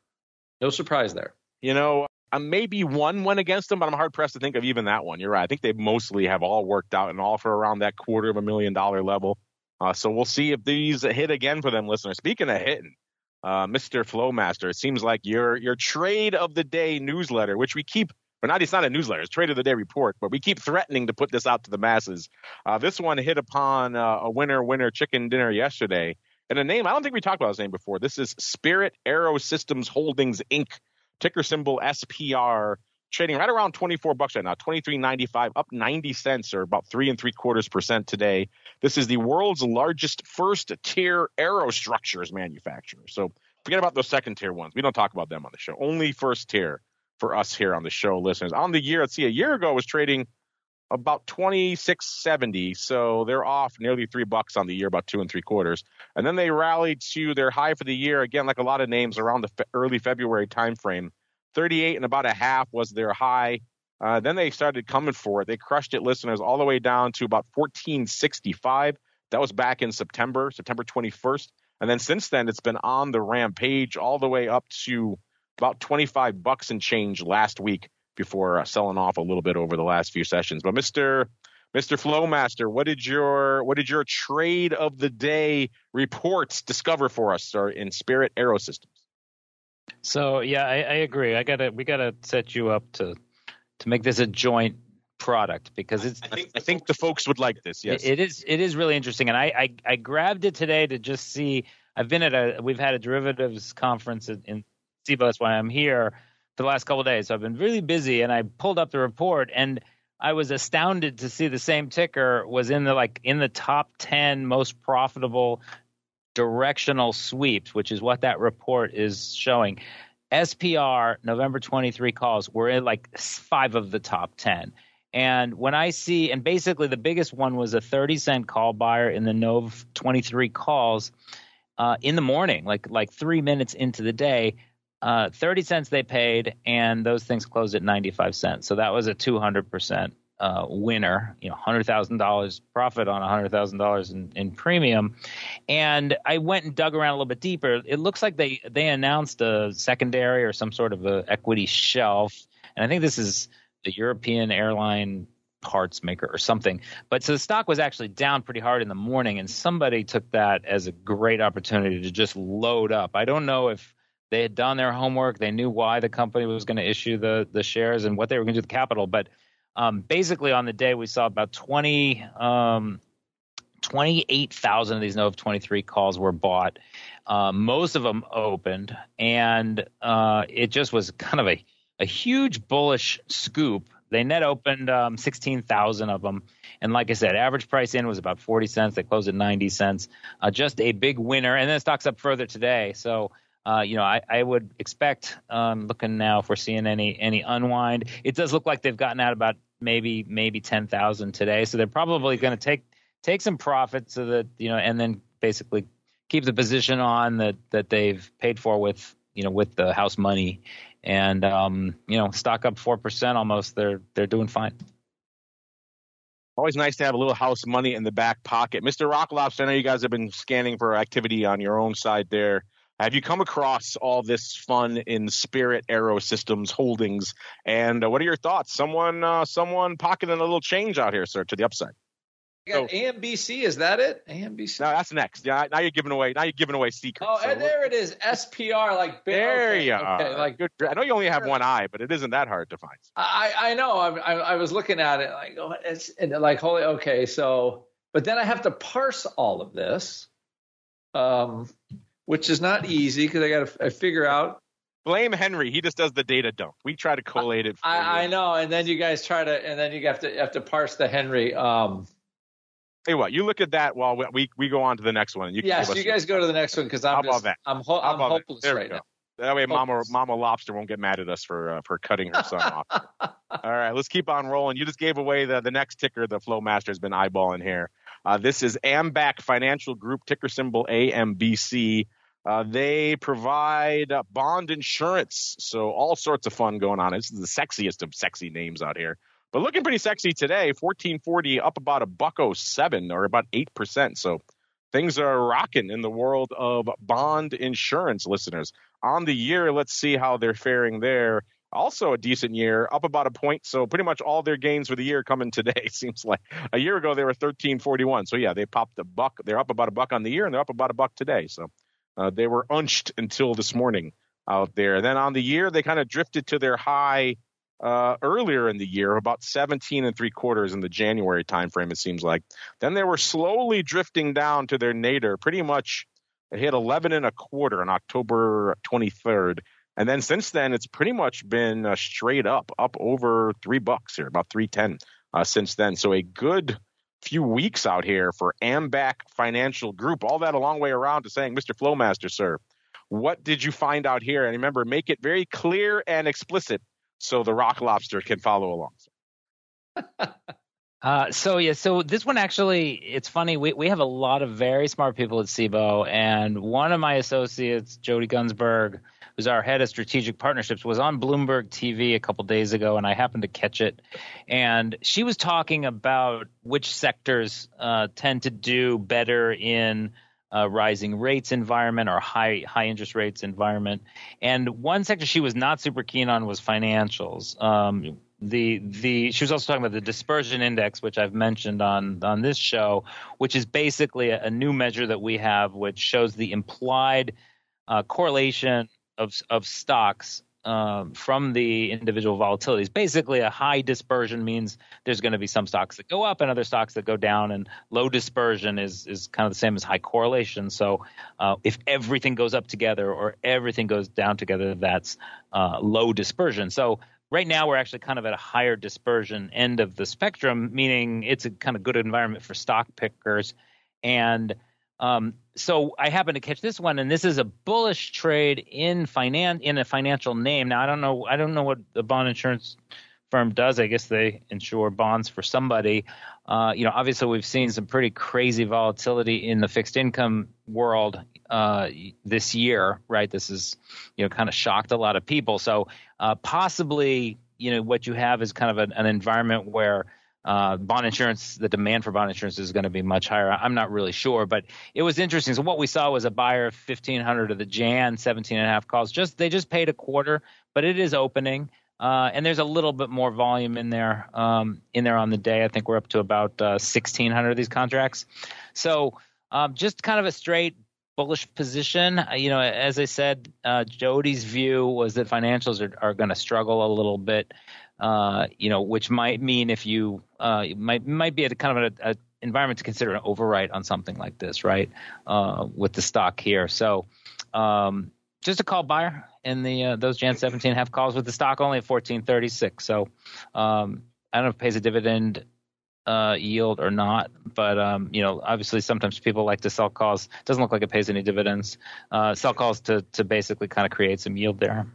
No surprise there. You know, uh, maybe one went against them, but I'm hard pressed to think of even that one. You're right. I think they mostly have all worked out and all for around that quarter of a million dollar level. Uh, so we'll see if these hit again for them, listeners. Speaking of hitting, uh, Mr. Flowmaster. It seems like your your trade of the day newsletter, which we keep, but not it's not a newsletter, it's trade of the day report, but we keep threatening to put this out to the masses. Uh, this one hit upon uh, a winner winner chicken dinner yesterday, and a name I don't think we talked about his name before. This is Spirit Aero Systems Holdings Inc. Ticker symbol SPR trading right around 24 bucks right now, 23.95, up 90 cents or about three and three quarters percent today. This is the world's largest first tier aerostructures manufacturer. So forget about those second tier ones. We don't talk about them on the show. Only first tier for us here on the show listeners. On the year, let's see, a year ago was trading about 2670 so they're off nearly three bucks on the year about two and three quarters and then they rallied to their high for the year again like a lot of names around the fe- early february timeframe 38 and about a half was their high. Uh, then they started coming for it. They crushed it, listeners, all the way down to about 1465. That was back in September, September 21st. And then since then, it's been on the rampage all the way up to about 25 bucks and change last week before uh, selling off a little bit over the last few sessions. But Mr. Mr. Flowmaster, what did your what did your trade of the day reports discover for us sir, in Spirit Aerosystems? So yeah, I, I agree. I gotta we gotta set you up to to make this a joint product because it's. I think, I think the folks would like this. Yes, it, it is. It is really interesting, and I, I I grabbed it today to just see. I've been at a we've had a derivatives conference in, in CBOE why I'm here for the last couple days. So I've been really busy, and I pulled up the report and. I was astounded to see the same ticker was in the like in the top 10 most profitable directional sweeps, which is what that report is showing. SPR November 23 calls were in like five of the top 10. And when I see, and basically the biggest one was a 30 cent call buyer in the Nov 23 calls uh, in the morning, like like three minutes into the day. Uh, 30 cents they paid, and those things closed at 95 cents. So that was a 200% uh, winner, you know, $100,000 profit on $100,000 in, in premium. And I went and dug around a little bit deeper. It looks like they, they announced a secondary or some sort of a equity shelf. And I think this is the European airline parts maker or something. But so the stock was actually down pretty hard in the morning, and somebody took that as a great opportunity to just load up. I don't know if they had done their homework, they knew why the company was going to issue the the shares and what they were going to do with the capital. But um, basically, on the day, we saw about 20. Um, 28,000 of these Nov 23 calls were bought. Uh, most of them opened, and uh, it just was kind of a a huge bullish scoop. They net opened um, 16,000 of them. And like I said, average price in was about 40 cents. They closed at 90 cents. Uh, just a big winner. And then stocks up further today. So, uh, you know, I, I would expect, um, looking now if we're seeing any any unwind, it does look like they've gotten out about maybe maybe 10,000 today. So they're probably going to take take some profit so that, you know, and then basically keep the position on that that they've paid for with, you know, with the house money and um, you know, stock up four percent almost. They're they're doing fine. Always nice to have a little house money in the back pocket, Mr. Rock Lobster. I know you guys have been scanning for activity on your own side there. Have you come across all this fun in Spirit Aerosystems Holdings? And uh, what are your thoughts? Someone, uh, someone pocketing a little change out here, sir, to the upside got AMBC. Is that it? AMBC. No, that's next. Yeah, now you're giving away. Now you're giving away secrets. Oh, so there it is. SPR. Like there okay, you okay, are. Like good. I know you only have one eye, but it isn't that hard to find. I I know. I I, I was looking at it like oh, it's and like holy okay. So, but then I have to parse all of this, um, which is not easy because I got to figure out blame Henry. He just does the data dump. We try to collate it. I, I, know, and then you guys try to, and then you have to have to parse the Henry. Um, Hey, what you look at that while we, we, we go on to the next one. You yes, you guys go to the next one because I'm just, I'm, ho- I'm hopeless right now. That way, Mama Mama Lobster won't get mad at us for uh, for cutting her son off. [laughs] All right, let's keep on rolling. You just gave away the the next ticker. The Flow Master has been eyeballing here. Uh, this is Ambac Financial Group, ticker symbol AMBC. Uh, they provide bond insurance, so all sorts of fun going on. This is the sexiest of sexy names out here. But looking pretty sexy today, 1440 up about a buck 07 or about 8%. So things are rocking in the world of bond insurance listeners. On the year, let's see how they're faring there. Also a decent year, up about a point. So pretty much all their gains for the year coming today. [laughs] Seems like a year ago they were 1341. So yeah, they popped a buck. They're up about a buck on the year, and they're up about a buck today. So uh, they were unched until this morning out there. Then on the year, they kind of drifted to their high uh, earlier in the year, about 17 and three quarters in the January timeframe, it seems like. Then they were slowly drifting down to their nadir, pretty much hit 11 and a quarter on October 23rd. And then since then, it's pretty much been uh, straight up, up over three bucks here, about 310 uh, since then. So a good few weeks out here for Ambac Financial Group. All that a long way around to saying, Mr. Flowmaster, sir, what did you find out here? And remember, make it very clear and explicit so the rock lobster can follow along. [laughs] Uh, so yeah, so this one actually, it's funny. We we have a lot of very smart people at Cboe, and one of my associates, Jodie Gunzberg, who's our head of strategic partnerships, was on Bloomberg TV a couple days ago, and I happened to catch it. And she was talking about which sectors uh, tend to do better in uh, rising rates environment or high high interest rates environment. And one sector she was not super keen on was financials. Um, the the she was also talking about the dispersion index, which I've mentioned on on this show, which is basically a, a new measure that we have, which shows the implied uh, correlation of of stocks um, from the individual volatilities. Basically, a high dispersion means there's going to be some stocks that go up and other stocks that go down, and low dispersion is is kind of the same as high correlation. So, uh, if everything goes up together or everything goes down together, that's uh, low dispersion. So. Right now, we're actually kind of at a higher dispersion end of the spectrum, meaning it's a kind of good environment for stock pickers. And um, so I happened to catch this one, and this is a bullish trade in finan- in a financial name. Now I don't know I don't know what the bond insurance firm does. I guess they insure bonds for somebody. Uh, you know, obviously we've seen some pretty crazy volatility in the fixed income world uh, this year, right? This is, you know, kind of shocked a lot of people. So uh, possibly, you know, what you have is kind of an, an environment where uh, bond insurance, the demand for bond insurance is going to be much higher. I'm not really sure, but it was interesting. So what we saw was a buyer of 1500 of the Jan 17 and a half calls. Just they just paid a quarter, but it is opening. Uh, and there's a little bit more volume in there um, in there on the day. I think we're up to about uh, 1,600 of these contracts. So um, just kind of a straight bullish position. Uh, you know, as I said, uh, Jodie's view was that financials are, are going to struggle a little bit. Uh, you know, which might mean if you uh, might might be a kind of an environment to consider an overwrite on something like this, right? Uh, with the stock here, so. Um, just a call buyer in the uh, those Jan 17 have calls with the stock only at 1436. So um, I don't know if it pays a dividend uh, yield or not, but um, you know, obviously sometimes people like to sell calls. Doesn't look like it pays any dividends. Uh, sell calls to to basically kind of create some yield there.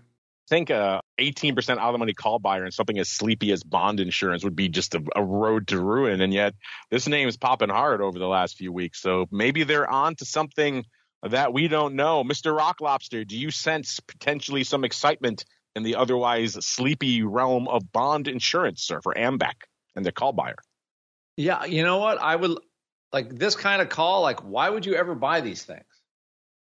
Think uh, a 18% out of the money call buyer and something as sleepy as bond insurance would be just a, a, road to ruin. And yet this name is popping hard over the last few weeks. So maybe they're on to something that we don't know. Mr. Rock Lobster, do you sense potentially some excitement in the otherwise sleepy realm of bond insurance, sir, for Ambac and the call buyer? Yeah, you know what? I would like this kind of call. Like, why would you ever buy these things?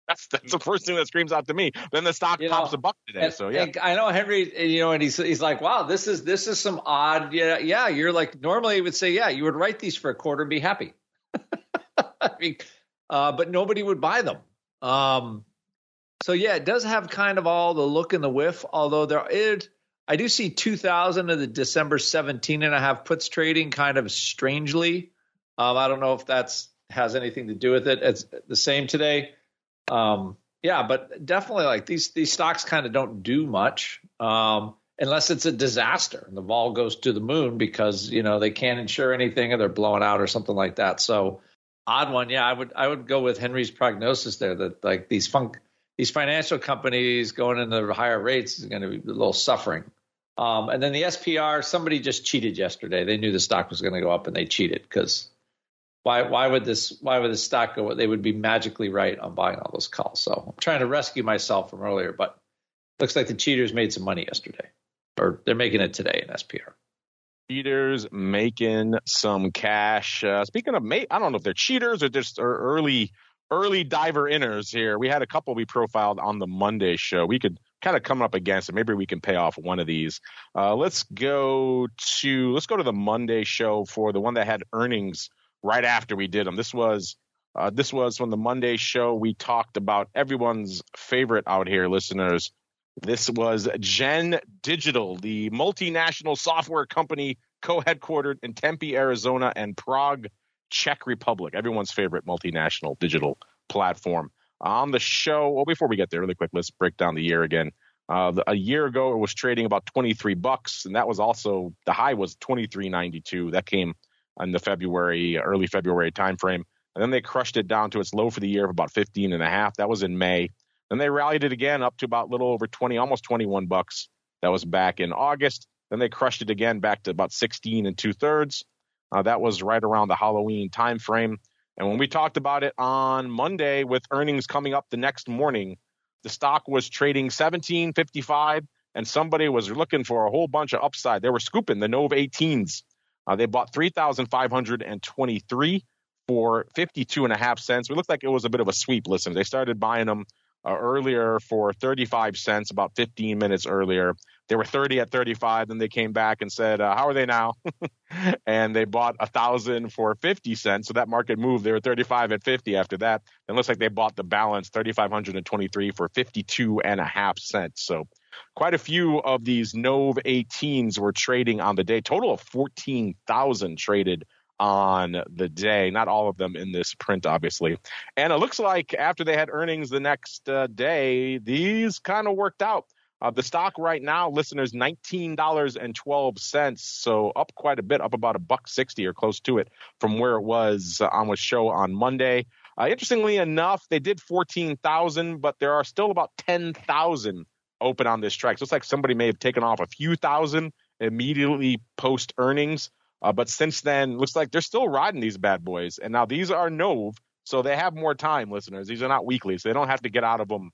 That's that's the first thing that screams out to me. Then the stock you pops know, a buck today. And, so yeah, I know Henry. You know, and he's he's like, wow, this is this is some odd. Yeah, yeah. You're like normally you would say, yeah, you would write these for a quarter and be happy. [laughs] I mean, uh, but nobody would buy them. Um, so yeah, it does have kind of all the look and the whiff. Although there is, I do see 2,000 of the December 17 and a half puts trading kind of strangely. Um, I don't know if that's has anything to do with it. It's the same today. Um, yeah, but definitely like these these stocks kind of don't do much um, unless it's a disaster and the vol goes to the moon because you know they can't insure anything or they're blowing out or something like that. So odd one. Yeah, I would I would go with Henry's prognosis there that like these funk these financial companies going into higher rates is going to be a little suffering. Um, and then the SPR, somebody just cheated yesterday. They knew the stock was going to go up and they cheated because why why would this why would the stock go? They would be magically right on buying all those calls. So I'm trying to rescue myself from earlier, but looks like the cheaters made some money yesterday, or they're making it today in SPR. Cheaters making some cash. Uh, speaking of, mate, I don't know if they're cheaters or just or early early diver inners here. We had a couple we profiled on the Monday show. We could kind of come up against it. Maybe we can pay off one of these. Uh, let's go to let's go to the Monday show for the one that had earnings right after we did them. This was uh, this was from the Monday show. We talked about everyone's favorite out here, listeners, this was Gen Digital, the multinational software company co-headquartered in Tempe, Arizona, and Prague, Czech Republic. Everyone's favorite multinational digital platform. On the show, well, before we get there, really quick, let's break down the year again. Uh, a year ago, it was trading about 23 bucks, and that was also the high was 23.92. That came in the February, early February timeframe, and then they crushed it down to its low for the year of about 15 and a half. That was in May. Then they rallied it again up to about a little over 20, almost 21 bucks. That was back in August. Then they crushed it again back to about 16 and two thirds. Uh, that was right around the Halloween timeframe. And when we talked about it on Monday with earnings coming up the next morning, the stock was trading 17.55 and somebody was looking for a whole bunch of upside. They were scooping the Nove 18s. Uh, they bought 3,523 for 52 and a half cents. It looked like it was a bit of a sweep. Listen, they started buying them uh, earlier for 35 cents about 15 minutes earlier. They were 30 at 35. Then they came back and said, uh, "How are they now?" [laughs] and they bought a thousand for 50 cents. So that market moved. They were 35 at 50 after that. It looks like they bought the balance 3,523 for 52 and a half cents. So quite a few of these Nove 18s were trading on the day. Total of 14,000 traded on the day. Not all of them in this print, obviously. And it looks like after they had earnings the next uh, day, these kind of worked out. Uh, the stock right now, listeners, nineteen dollars and twelve cents, so up quite a bit, up about a buck sixty or close to it from where it was uh, on the show on Monday. Uh, interestingly enough, they did fourteen thousand, but there are still about ten thousand open on this track. So it's like somebody may have taken off a few thousand immediately post earnings. Uh, but since then, looks like they're still riding these bad boys. And now these are Nove, so they have more time, listeners. These are not weekly, so they don't have to get out of them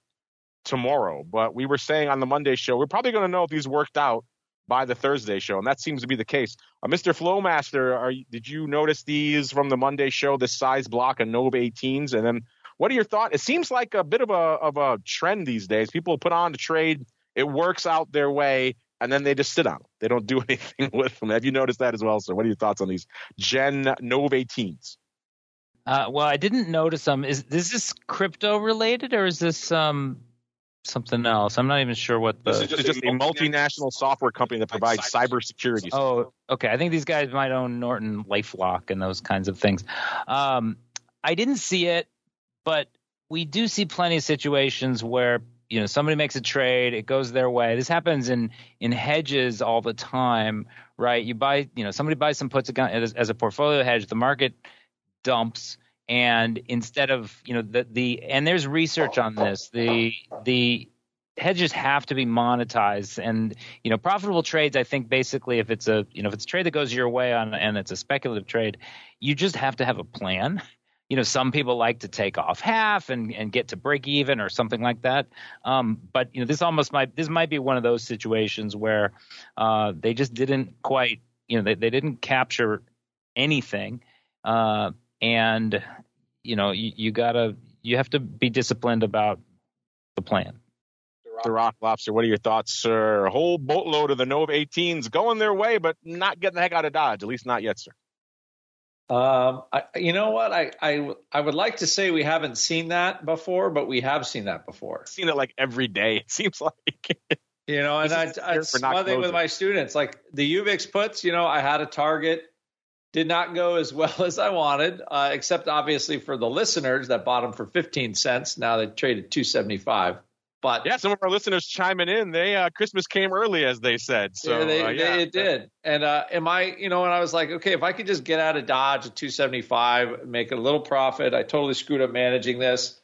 tomorrow. But we were saying on the Monday show, we're probably going to know if these worked out by the Thursday show, and that seems to be the case. Uh, Mr. Flowmaster, are, did you notice these from the Monday show? This size block of Nove 18s, and then what are your thoughts? It seems like a bit of a of a trend these days. People put on to trade, it works out their way, and then they just sit on them. They don't do [laughs] anything with them. Have you noticed that as well, sir? What are your thoughts on these Gen Nove 18s? Uh, well, I didn't notice them. Is, is this crypto related or is this um, something else? I'm not even sure what the. This is just, just a multinational software company that provides cybersecurity. Oh, okay. I think these guys might own Norton LifeLock and those kinds of things. Um, I didn't see it, but we do see plenty of situations where you know somebody makes a trade, it goes their way. This happens in in hedges all the time, right? You buy, you know, somebody buys some puts as, as a portfolio hedge. The market dumps and instead of you know the the and there's research on this the the hedges have to be monetized and you know profitable trades i think basically if it's a you know if it's a trade that goes your way on and it's a speculative trade you just have to have a plan you know some people like to take off half and and get to break even or something like that um, but you know this almost might this might be one of those situations where uh, they just didn't quite you know they, they didn't capture anything uh, and you know you, you gotta you have to be disciplined about the plan. The Rock Lobster, what are your thoughts, sir? A whole boatload of the Nove 18s going their way, but not getting the heck out of Dodge, at least not yet, sir. Um, I, you know what? I, I I would like to say we haven't seen that before, but we have seen that before. Seen it like every day. It seems like. [laughs] you know, and I, I one thing with my students, like the UVIX puts. You know, I had a target did not go as well [laughs] as I wanted, uh, except obviously for the listeners that bought them for 15 cents. Now they traded 275. But yeah, some of our listeners chiming in. They uh, Christmas came early, as they said. So yeah, they, uh, yeah. they, it did. And uh, am I, you know, and I was like, okay, if I could just get out of Dodge at 275, make a little profit. I totally screwed up managing this,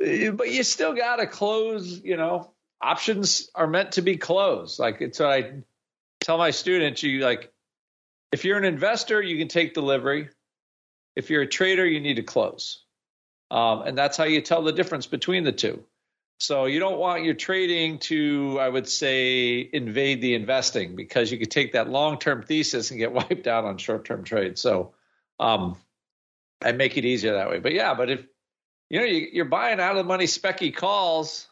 uh, but you still got to close. You know, options are meant to be closed. Like it's what I tell my students. You like if you're an investor, you can take delivery. If you're a trader, you need to close. Um, and that's how you tell the difference between the two. So you don't want your trading to, I would say, invade the investing because you could take that long-term thesis and get [laughs] wiped out on short-term trades. So um, I make it easier that way. But yeah, but if you know you, are buying out of the money specky calls,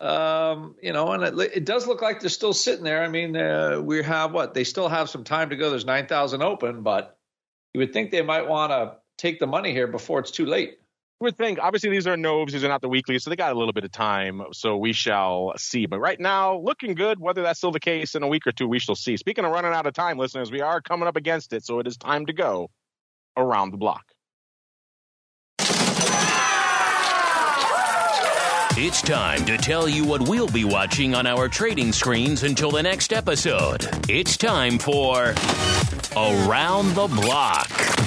um, you know, and it, it, does look like they're still sitting there. I mean, uh, we have what they still have some time to go. There's nine thousand open, but you would think they might want to take the money here before it's too late. Would think. Obviously, these are Noves; these are not the weekly, so they got a little bit of time. So we shall see. But right now, looking good. Whether that's still the case in a week or two, we shall see. Speaking of running out of time, listeners, we are coming up against it, so it is time to go around the block. It's time to tell you what we'll be watching on our trading screens until the next episode. It's time for Around the Block.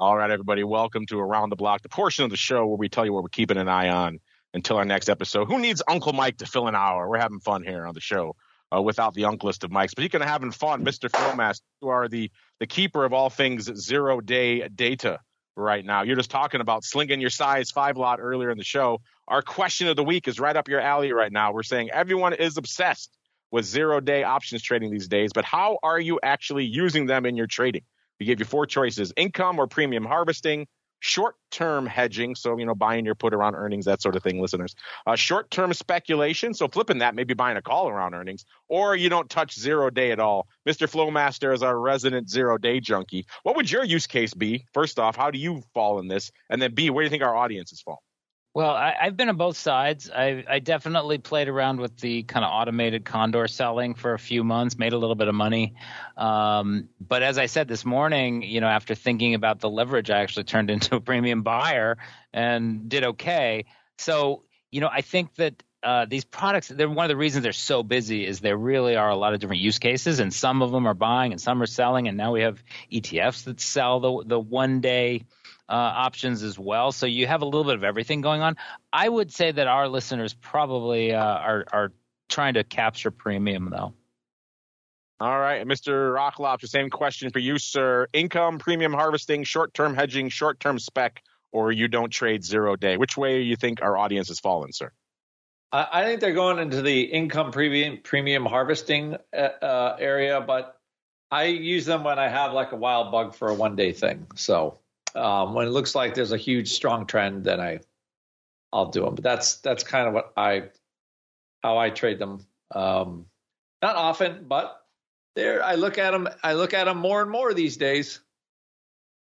All right, everybody, welcome to Around the Block, the portion of the show where we tell you what we're keeping an eye on until our next episode. Who needs Uncle Mike to fill an hour? We're having fun here on the show. Uh, without the unklest of Mikes. But you can having fun, Mr. Flowmaster, you are the, the keeper of all things zero day data right now. You're just talking about slinging your size five lot earlier in the show. Our question of the week is right up your alley right now. We're saying everyone is obsessed with zero day options trading these days, but how are you actually using them in your trading? We gave you four choices income or premium harvesting, short term hedging, so you know buying your put around earnings, that sort of thing, listeners. Uh, short term speculation, so flipping that, maybe buying a call around earnings, or you don't touch zero day at all. Mr. Flowmaster is our resident zero day junkie. What would your use case be? First off, how do you fall in this? And then B, where do you think our audience is fall? Well, I, have been on both sides. I, I, definitely played around with the kind of automated condor selling for a few months, made a little bit of money. Um, but as I said this morning, you know, after thinking about the leverage, I actually turned [laughs] into a premium buyer and did okay. So, you know, I think that uh, these products, they're one of the reasons they're so busy is there really are a lot of different use cases, and some of them are buying and some are selling, and now we have ETFs that sell the the one day uh, options as well. So you have a little bit of everything going on. I would say that our listeners probably uh, are are trying to capture premium though. All right, Mr. Rocklop, the same question for you, sir. Income, premium harvesting, short-term hedging, short-term spec, or you don't trade zero day. Which way do you think our audience has fallen, sir? I think they're going into the income premium premium harvesting uh, uh, area, but I use them when I have like a wild bug for a one day thing. So um, when it looks like there's a huge strong trend, then I I'll do them. But that's that's kind of what I how I trade them. Um, not often, but there I look at them. I look at them more and more these days.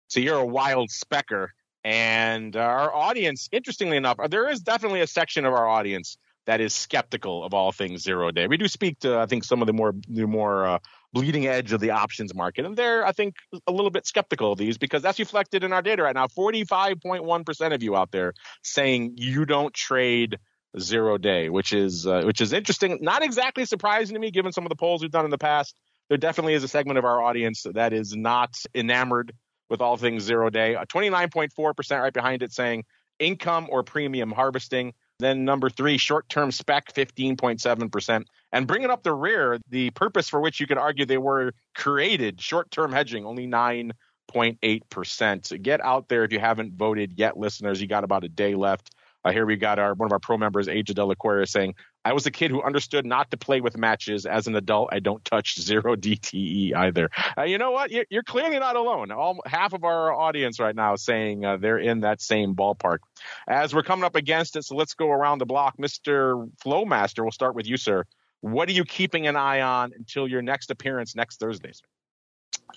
So you're a wild specker, and our audience, interestingly enough, there is definitely a section of our audience that is skeptical of all things zero day. We do speak to, I think, some of the more the more uh, bleeding edge of the options market, and they're, I think, a little bit skeptical of these because that's reflected in our data right now. Forty-five point one percent of you out there saying you don't trade zero day, which is uh, which is interesting. Not exactly surprising to me, given some of the polls we've done in the past. There definitely is a segment of our audience that is not enamored with all things zero day. Twenty nine point four percent right behind it saying income or premium harvesting. Then number three, short term spec, 15.7%. And bringing up the rear, the purpose for which you could argue they were created, short term hedging, only 9.8%. Get out there if you haven't voted yet, listeners. You got about a day left. Uh, here we got our one of our pro members, Age of Delaquaria, saying, I was a kid who understood not to play with matches. As an adult, I don't touch zero [laughs] DTE either. Uh, you know what? You're, you're, clearly not alone. All, half of our audience right now saying uh, they're in that same ballpark. As we're coming up against it, so let's go around the block. Mr. Flowmaster, we'll start with you, sir. What are you keeping an eye on until your next appearance next Thursday, sir?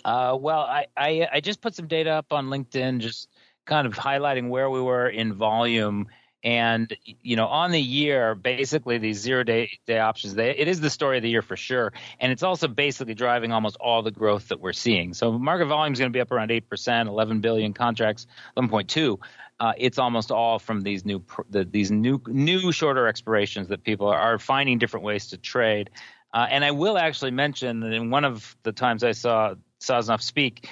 Uh, well, I, I I just put some data up on LinkedIn, just kind of highlighting where we were in volume and you know, on the year, basically these zero day day options, they, it is the story of the year for sure, and it's also basically driving almost all the growth that we're seeing. So market volume is going to be up around eight percent, 11 billion contracts, 11.2. Uh, it's almost all from these new the, these new new shorter expirations that people are finding different ways to trade. Uh, and I will actually mention that in one of the times I saw Sosnoff speak,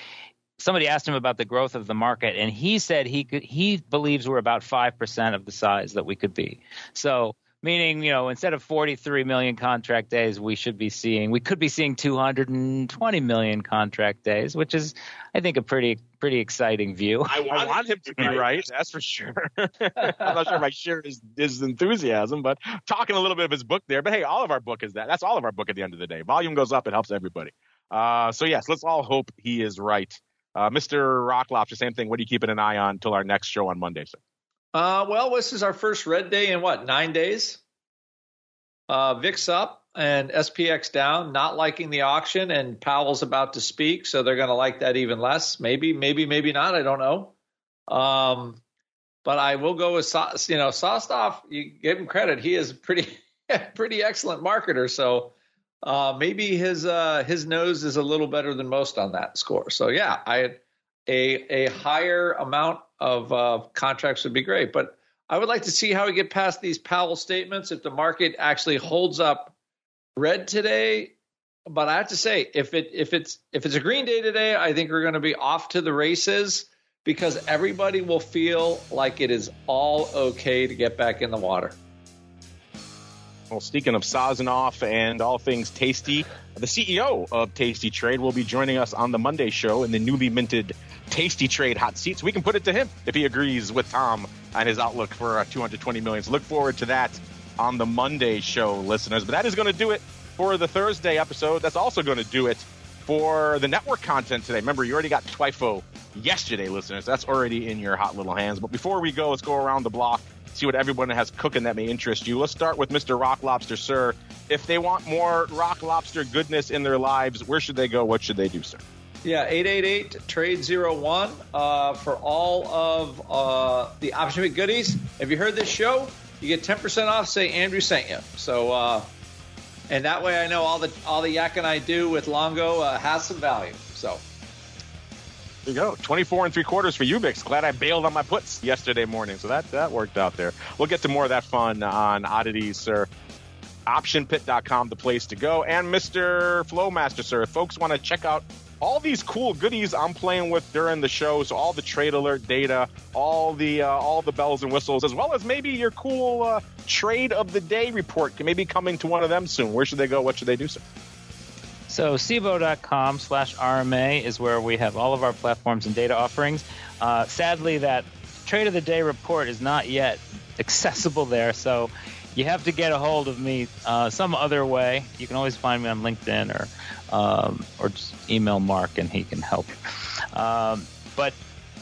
somebody asked him about the growth of the market, and he said he could he believes we're about five percent of the size that we could be. So meaning you know instead of 43 million contract days we should be seeing we could be seeing 220 million contract days which is i think a pretty pretty exciting view. I want, I want him to be right that's for sure. [laughs] [laughs] I'm not sure if i share his, his enthusiasm but talking a little bit of his book there but hey all of our book is that that's all of our book at the end of the day. Volume goes up it helps everybody. Uh, so yes let's all hope he is right uh, Mr. the same thing. What are you keeping an eye on until our next show on Monday, sir? Uh, well, this is our first red day in what, nine days? Uh, VIX up and SPX down, not liking the auction, and Powell's about to speak, so they're going to like that even less. Maybe, maybe, maybe not. I don't know. Um, but I will go with you know Sosnoff. You give him credit; he is pretty, [laughs] pretty excellent marketer. So uh, maybe his uh, his nose is a little better than most on that score. So yeah, I a a higher amount of uh, contracts would be great, but I would like to see how we get past these Powell statements if the market actually holds up red today. But I have to say, if it if it's if it's a green day today, I think we're going to be off to the races because everybody will feel like it is all okay to get back in the water. Well, speaking of Sosnoff and all things tasty, the CEO of tastytrade will be joining us on the Monday show in the newly minted tastytrade hot seats. We can put it to him if he agrees with Tom on his outlook for uh, 220 million. So look forward to that on the Monday show, listeners. But that is going to do it for the Thursday episode. That's also going to do it for the network content today. Remember, you already got TWIFO yesterday, listeners. That's already in your hot little hands. But before we go, let's go around the block see what everyone has cooking that may interest you. Let's start with Mr. Rock Lobster, sir. If they want more rock lobster goodness in their lives, where should they go? What should they do, sir? Yeah, 888 trade 01 uh, for all of uh, the option goodies. If you heard this show, you get 10% off. Say Andrew sent you. So, uh, and that way I know all the all the yakking I do with Longo uh, has some value. So there you go. 24 and three quarters for UVIX. Glad I bailed on my puts yesterday morning. So that, that worked out there. We'll get to more of that fun on oddities, sir. OptionPit.com, the place to go. And Mr. Flowmaster, sir. If folks want to check out all these cool goodies I'm playing with during the show, so all the trade alert data, all the uh, all the bells and whistles, as well as maybe your cool uh, trade of the day report, can maybe coming to one of them soon. Where should they go? What should they do, sir? So Cboe.com slash RMA is where we have all of our platforms and data offerings. Uh, sadly, that trade of the day report is not yet [laughs] accessible there, so you have to get a hold of me uh, some other way. You can always find me on LinkedIn or um, or just email Mark and he can help. Um, but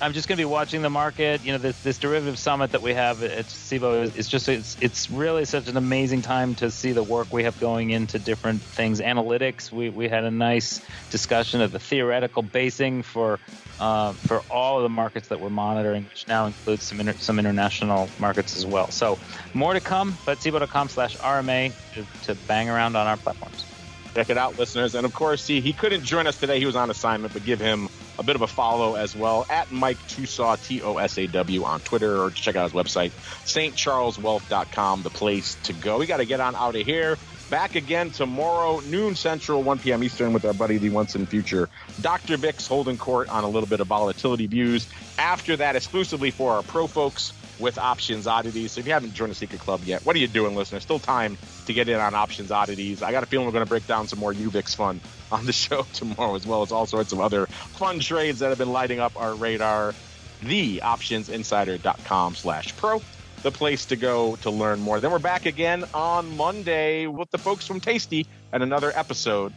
I'm just going to be watching the market. You know, this, this derivative summit that we have at Cboe is just it's it's really such an amazing time to see the work we have going into different things. Analytics, we we had a nice discussion of the theoretical basing for uh, for all of the markets that we're monitoring, which now includes some inter- some international markets as well. So more to come, but Cboe.com/rma to, to bang around on our platforms. Check it out, listeners. And of course, he, he couldn't join us today. He was on assignment, but give him a bit of a follow as well at Mike Tosaw, T O S A W, on Twitter, or check out his website, stcharleswealth.com, the place to go. We got to get on out of here. Back again tomorrow, noon Central, 1 p.m. Eastern, with our buddy, the once and future Dr. Vix holding court on a little bit of volatility views. After that, exclusively for our pro folks with Options Oddities. So if you haven't joined the Secret Club yet, what are you doing, listener? Still time to get in on Options Oddities. I got a feeling we're going to break down some more UVIX fun [laughs] on the show tomorrow, as well as all sorts of other fun trades that have been lighting up our radar. The optionsinsider.com slash pro, the place to go to learn more. Then we're back again on Monday with the folks from Tasty and another episode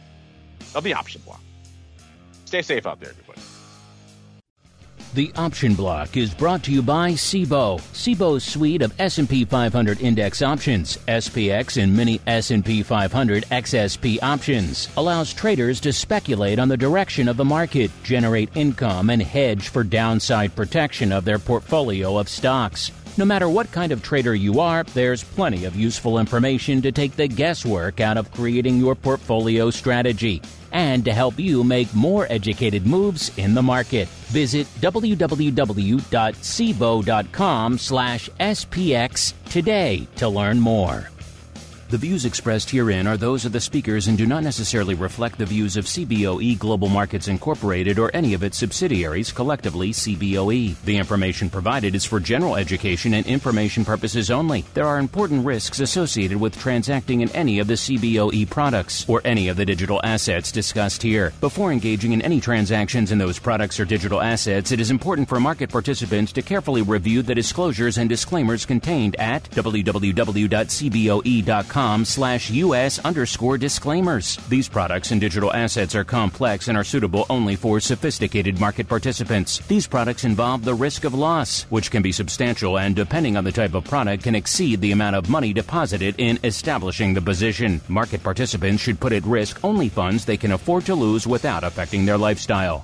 of the Option Block. Stay safe out there, everybody. The Option Block is brought to you by Cboe. Cboe's suite of S&P 500 index options, SPX and mini S&P 500 XSP options, allows traders to speculate on the direction of the market, generate income, and hedge for downside protection of their portfolio of stocks. No matter what kind of trader you are, there's plenty of useful information to take the guesswork out of creating your portfolio strategy and to help you make more educated moves in the market. Visit www.cboe.com slash SPX today to learn more. The views expressed herein are those of the speakers and do not necessarily reflect the views of CBOE Global Markets Incorporated or any of its subsidiaries, collectively CBOE. The information provided is for general education and information purposes only. There are important risks associated with transacting in any of the CBOE products or any of the digital assets discussed here. Before engaging in any transactions in those products or digital assets, it is important for market participants to carefully review the disclosures and disclaimers contained at www.cboe.com slash us underscore disclaimers. These products and digital assets are complex and are suitable only for sophisticated market participants. These products involve the risk of loss, which can be substantial and depending on the type of product can exceed the amount of money deposited in establishing the position. Market participants should put at risk only funds they can afford to lose without affecting their lifestyle.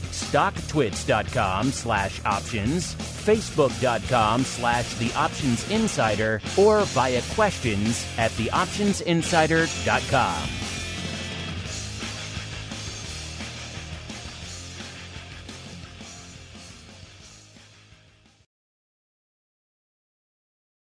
stocktwits.com slash options, facebook.com slash the options insider, or via questions at theoptionsinsider.com.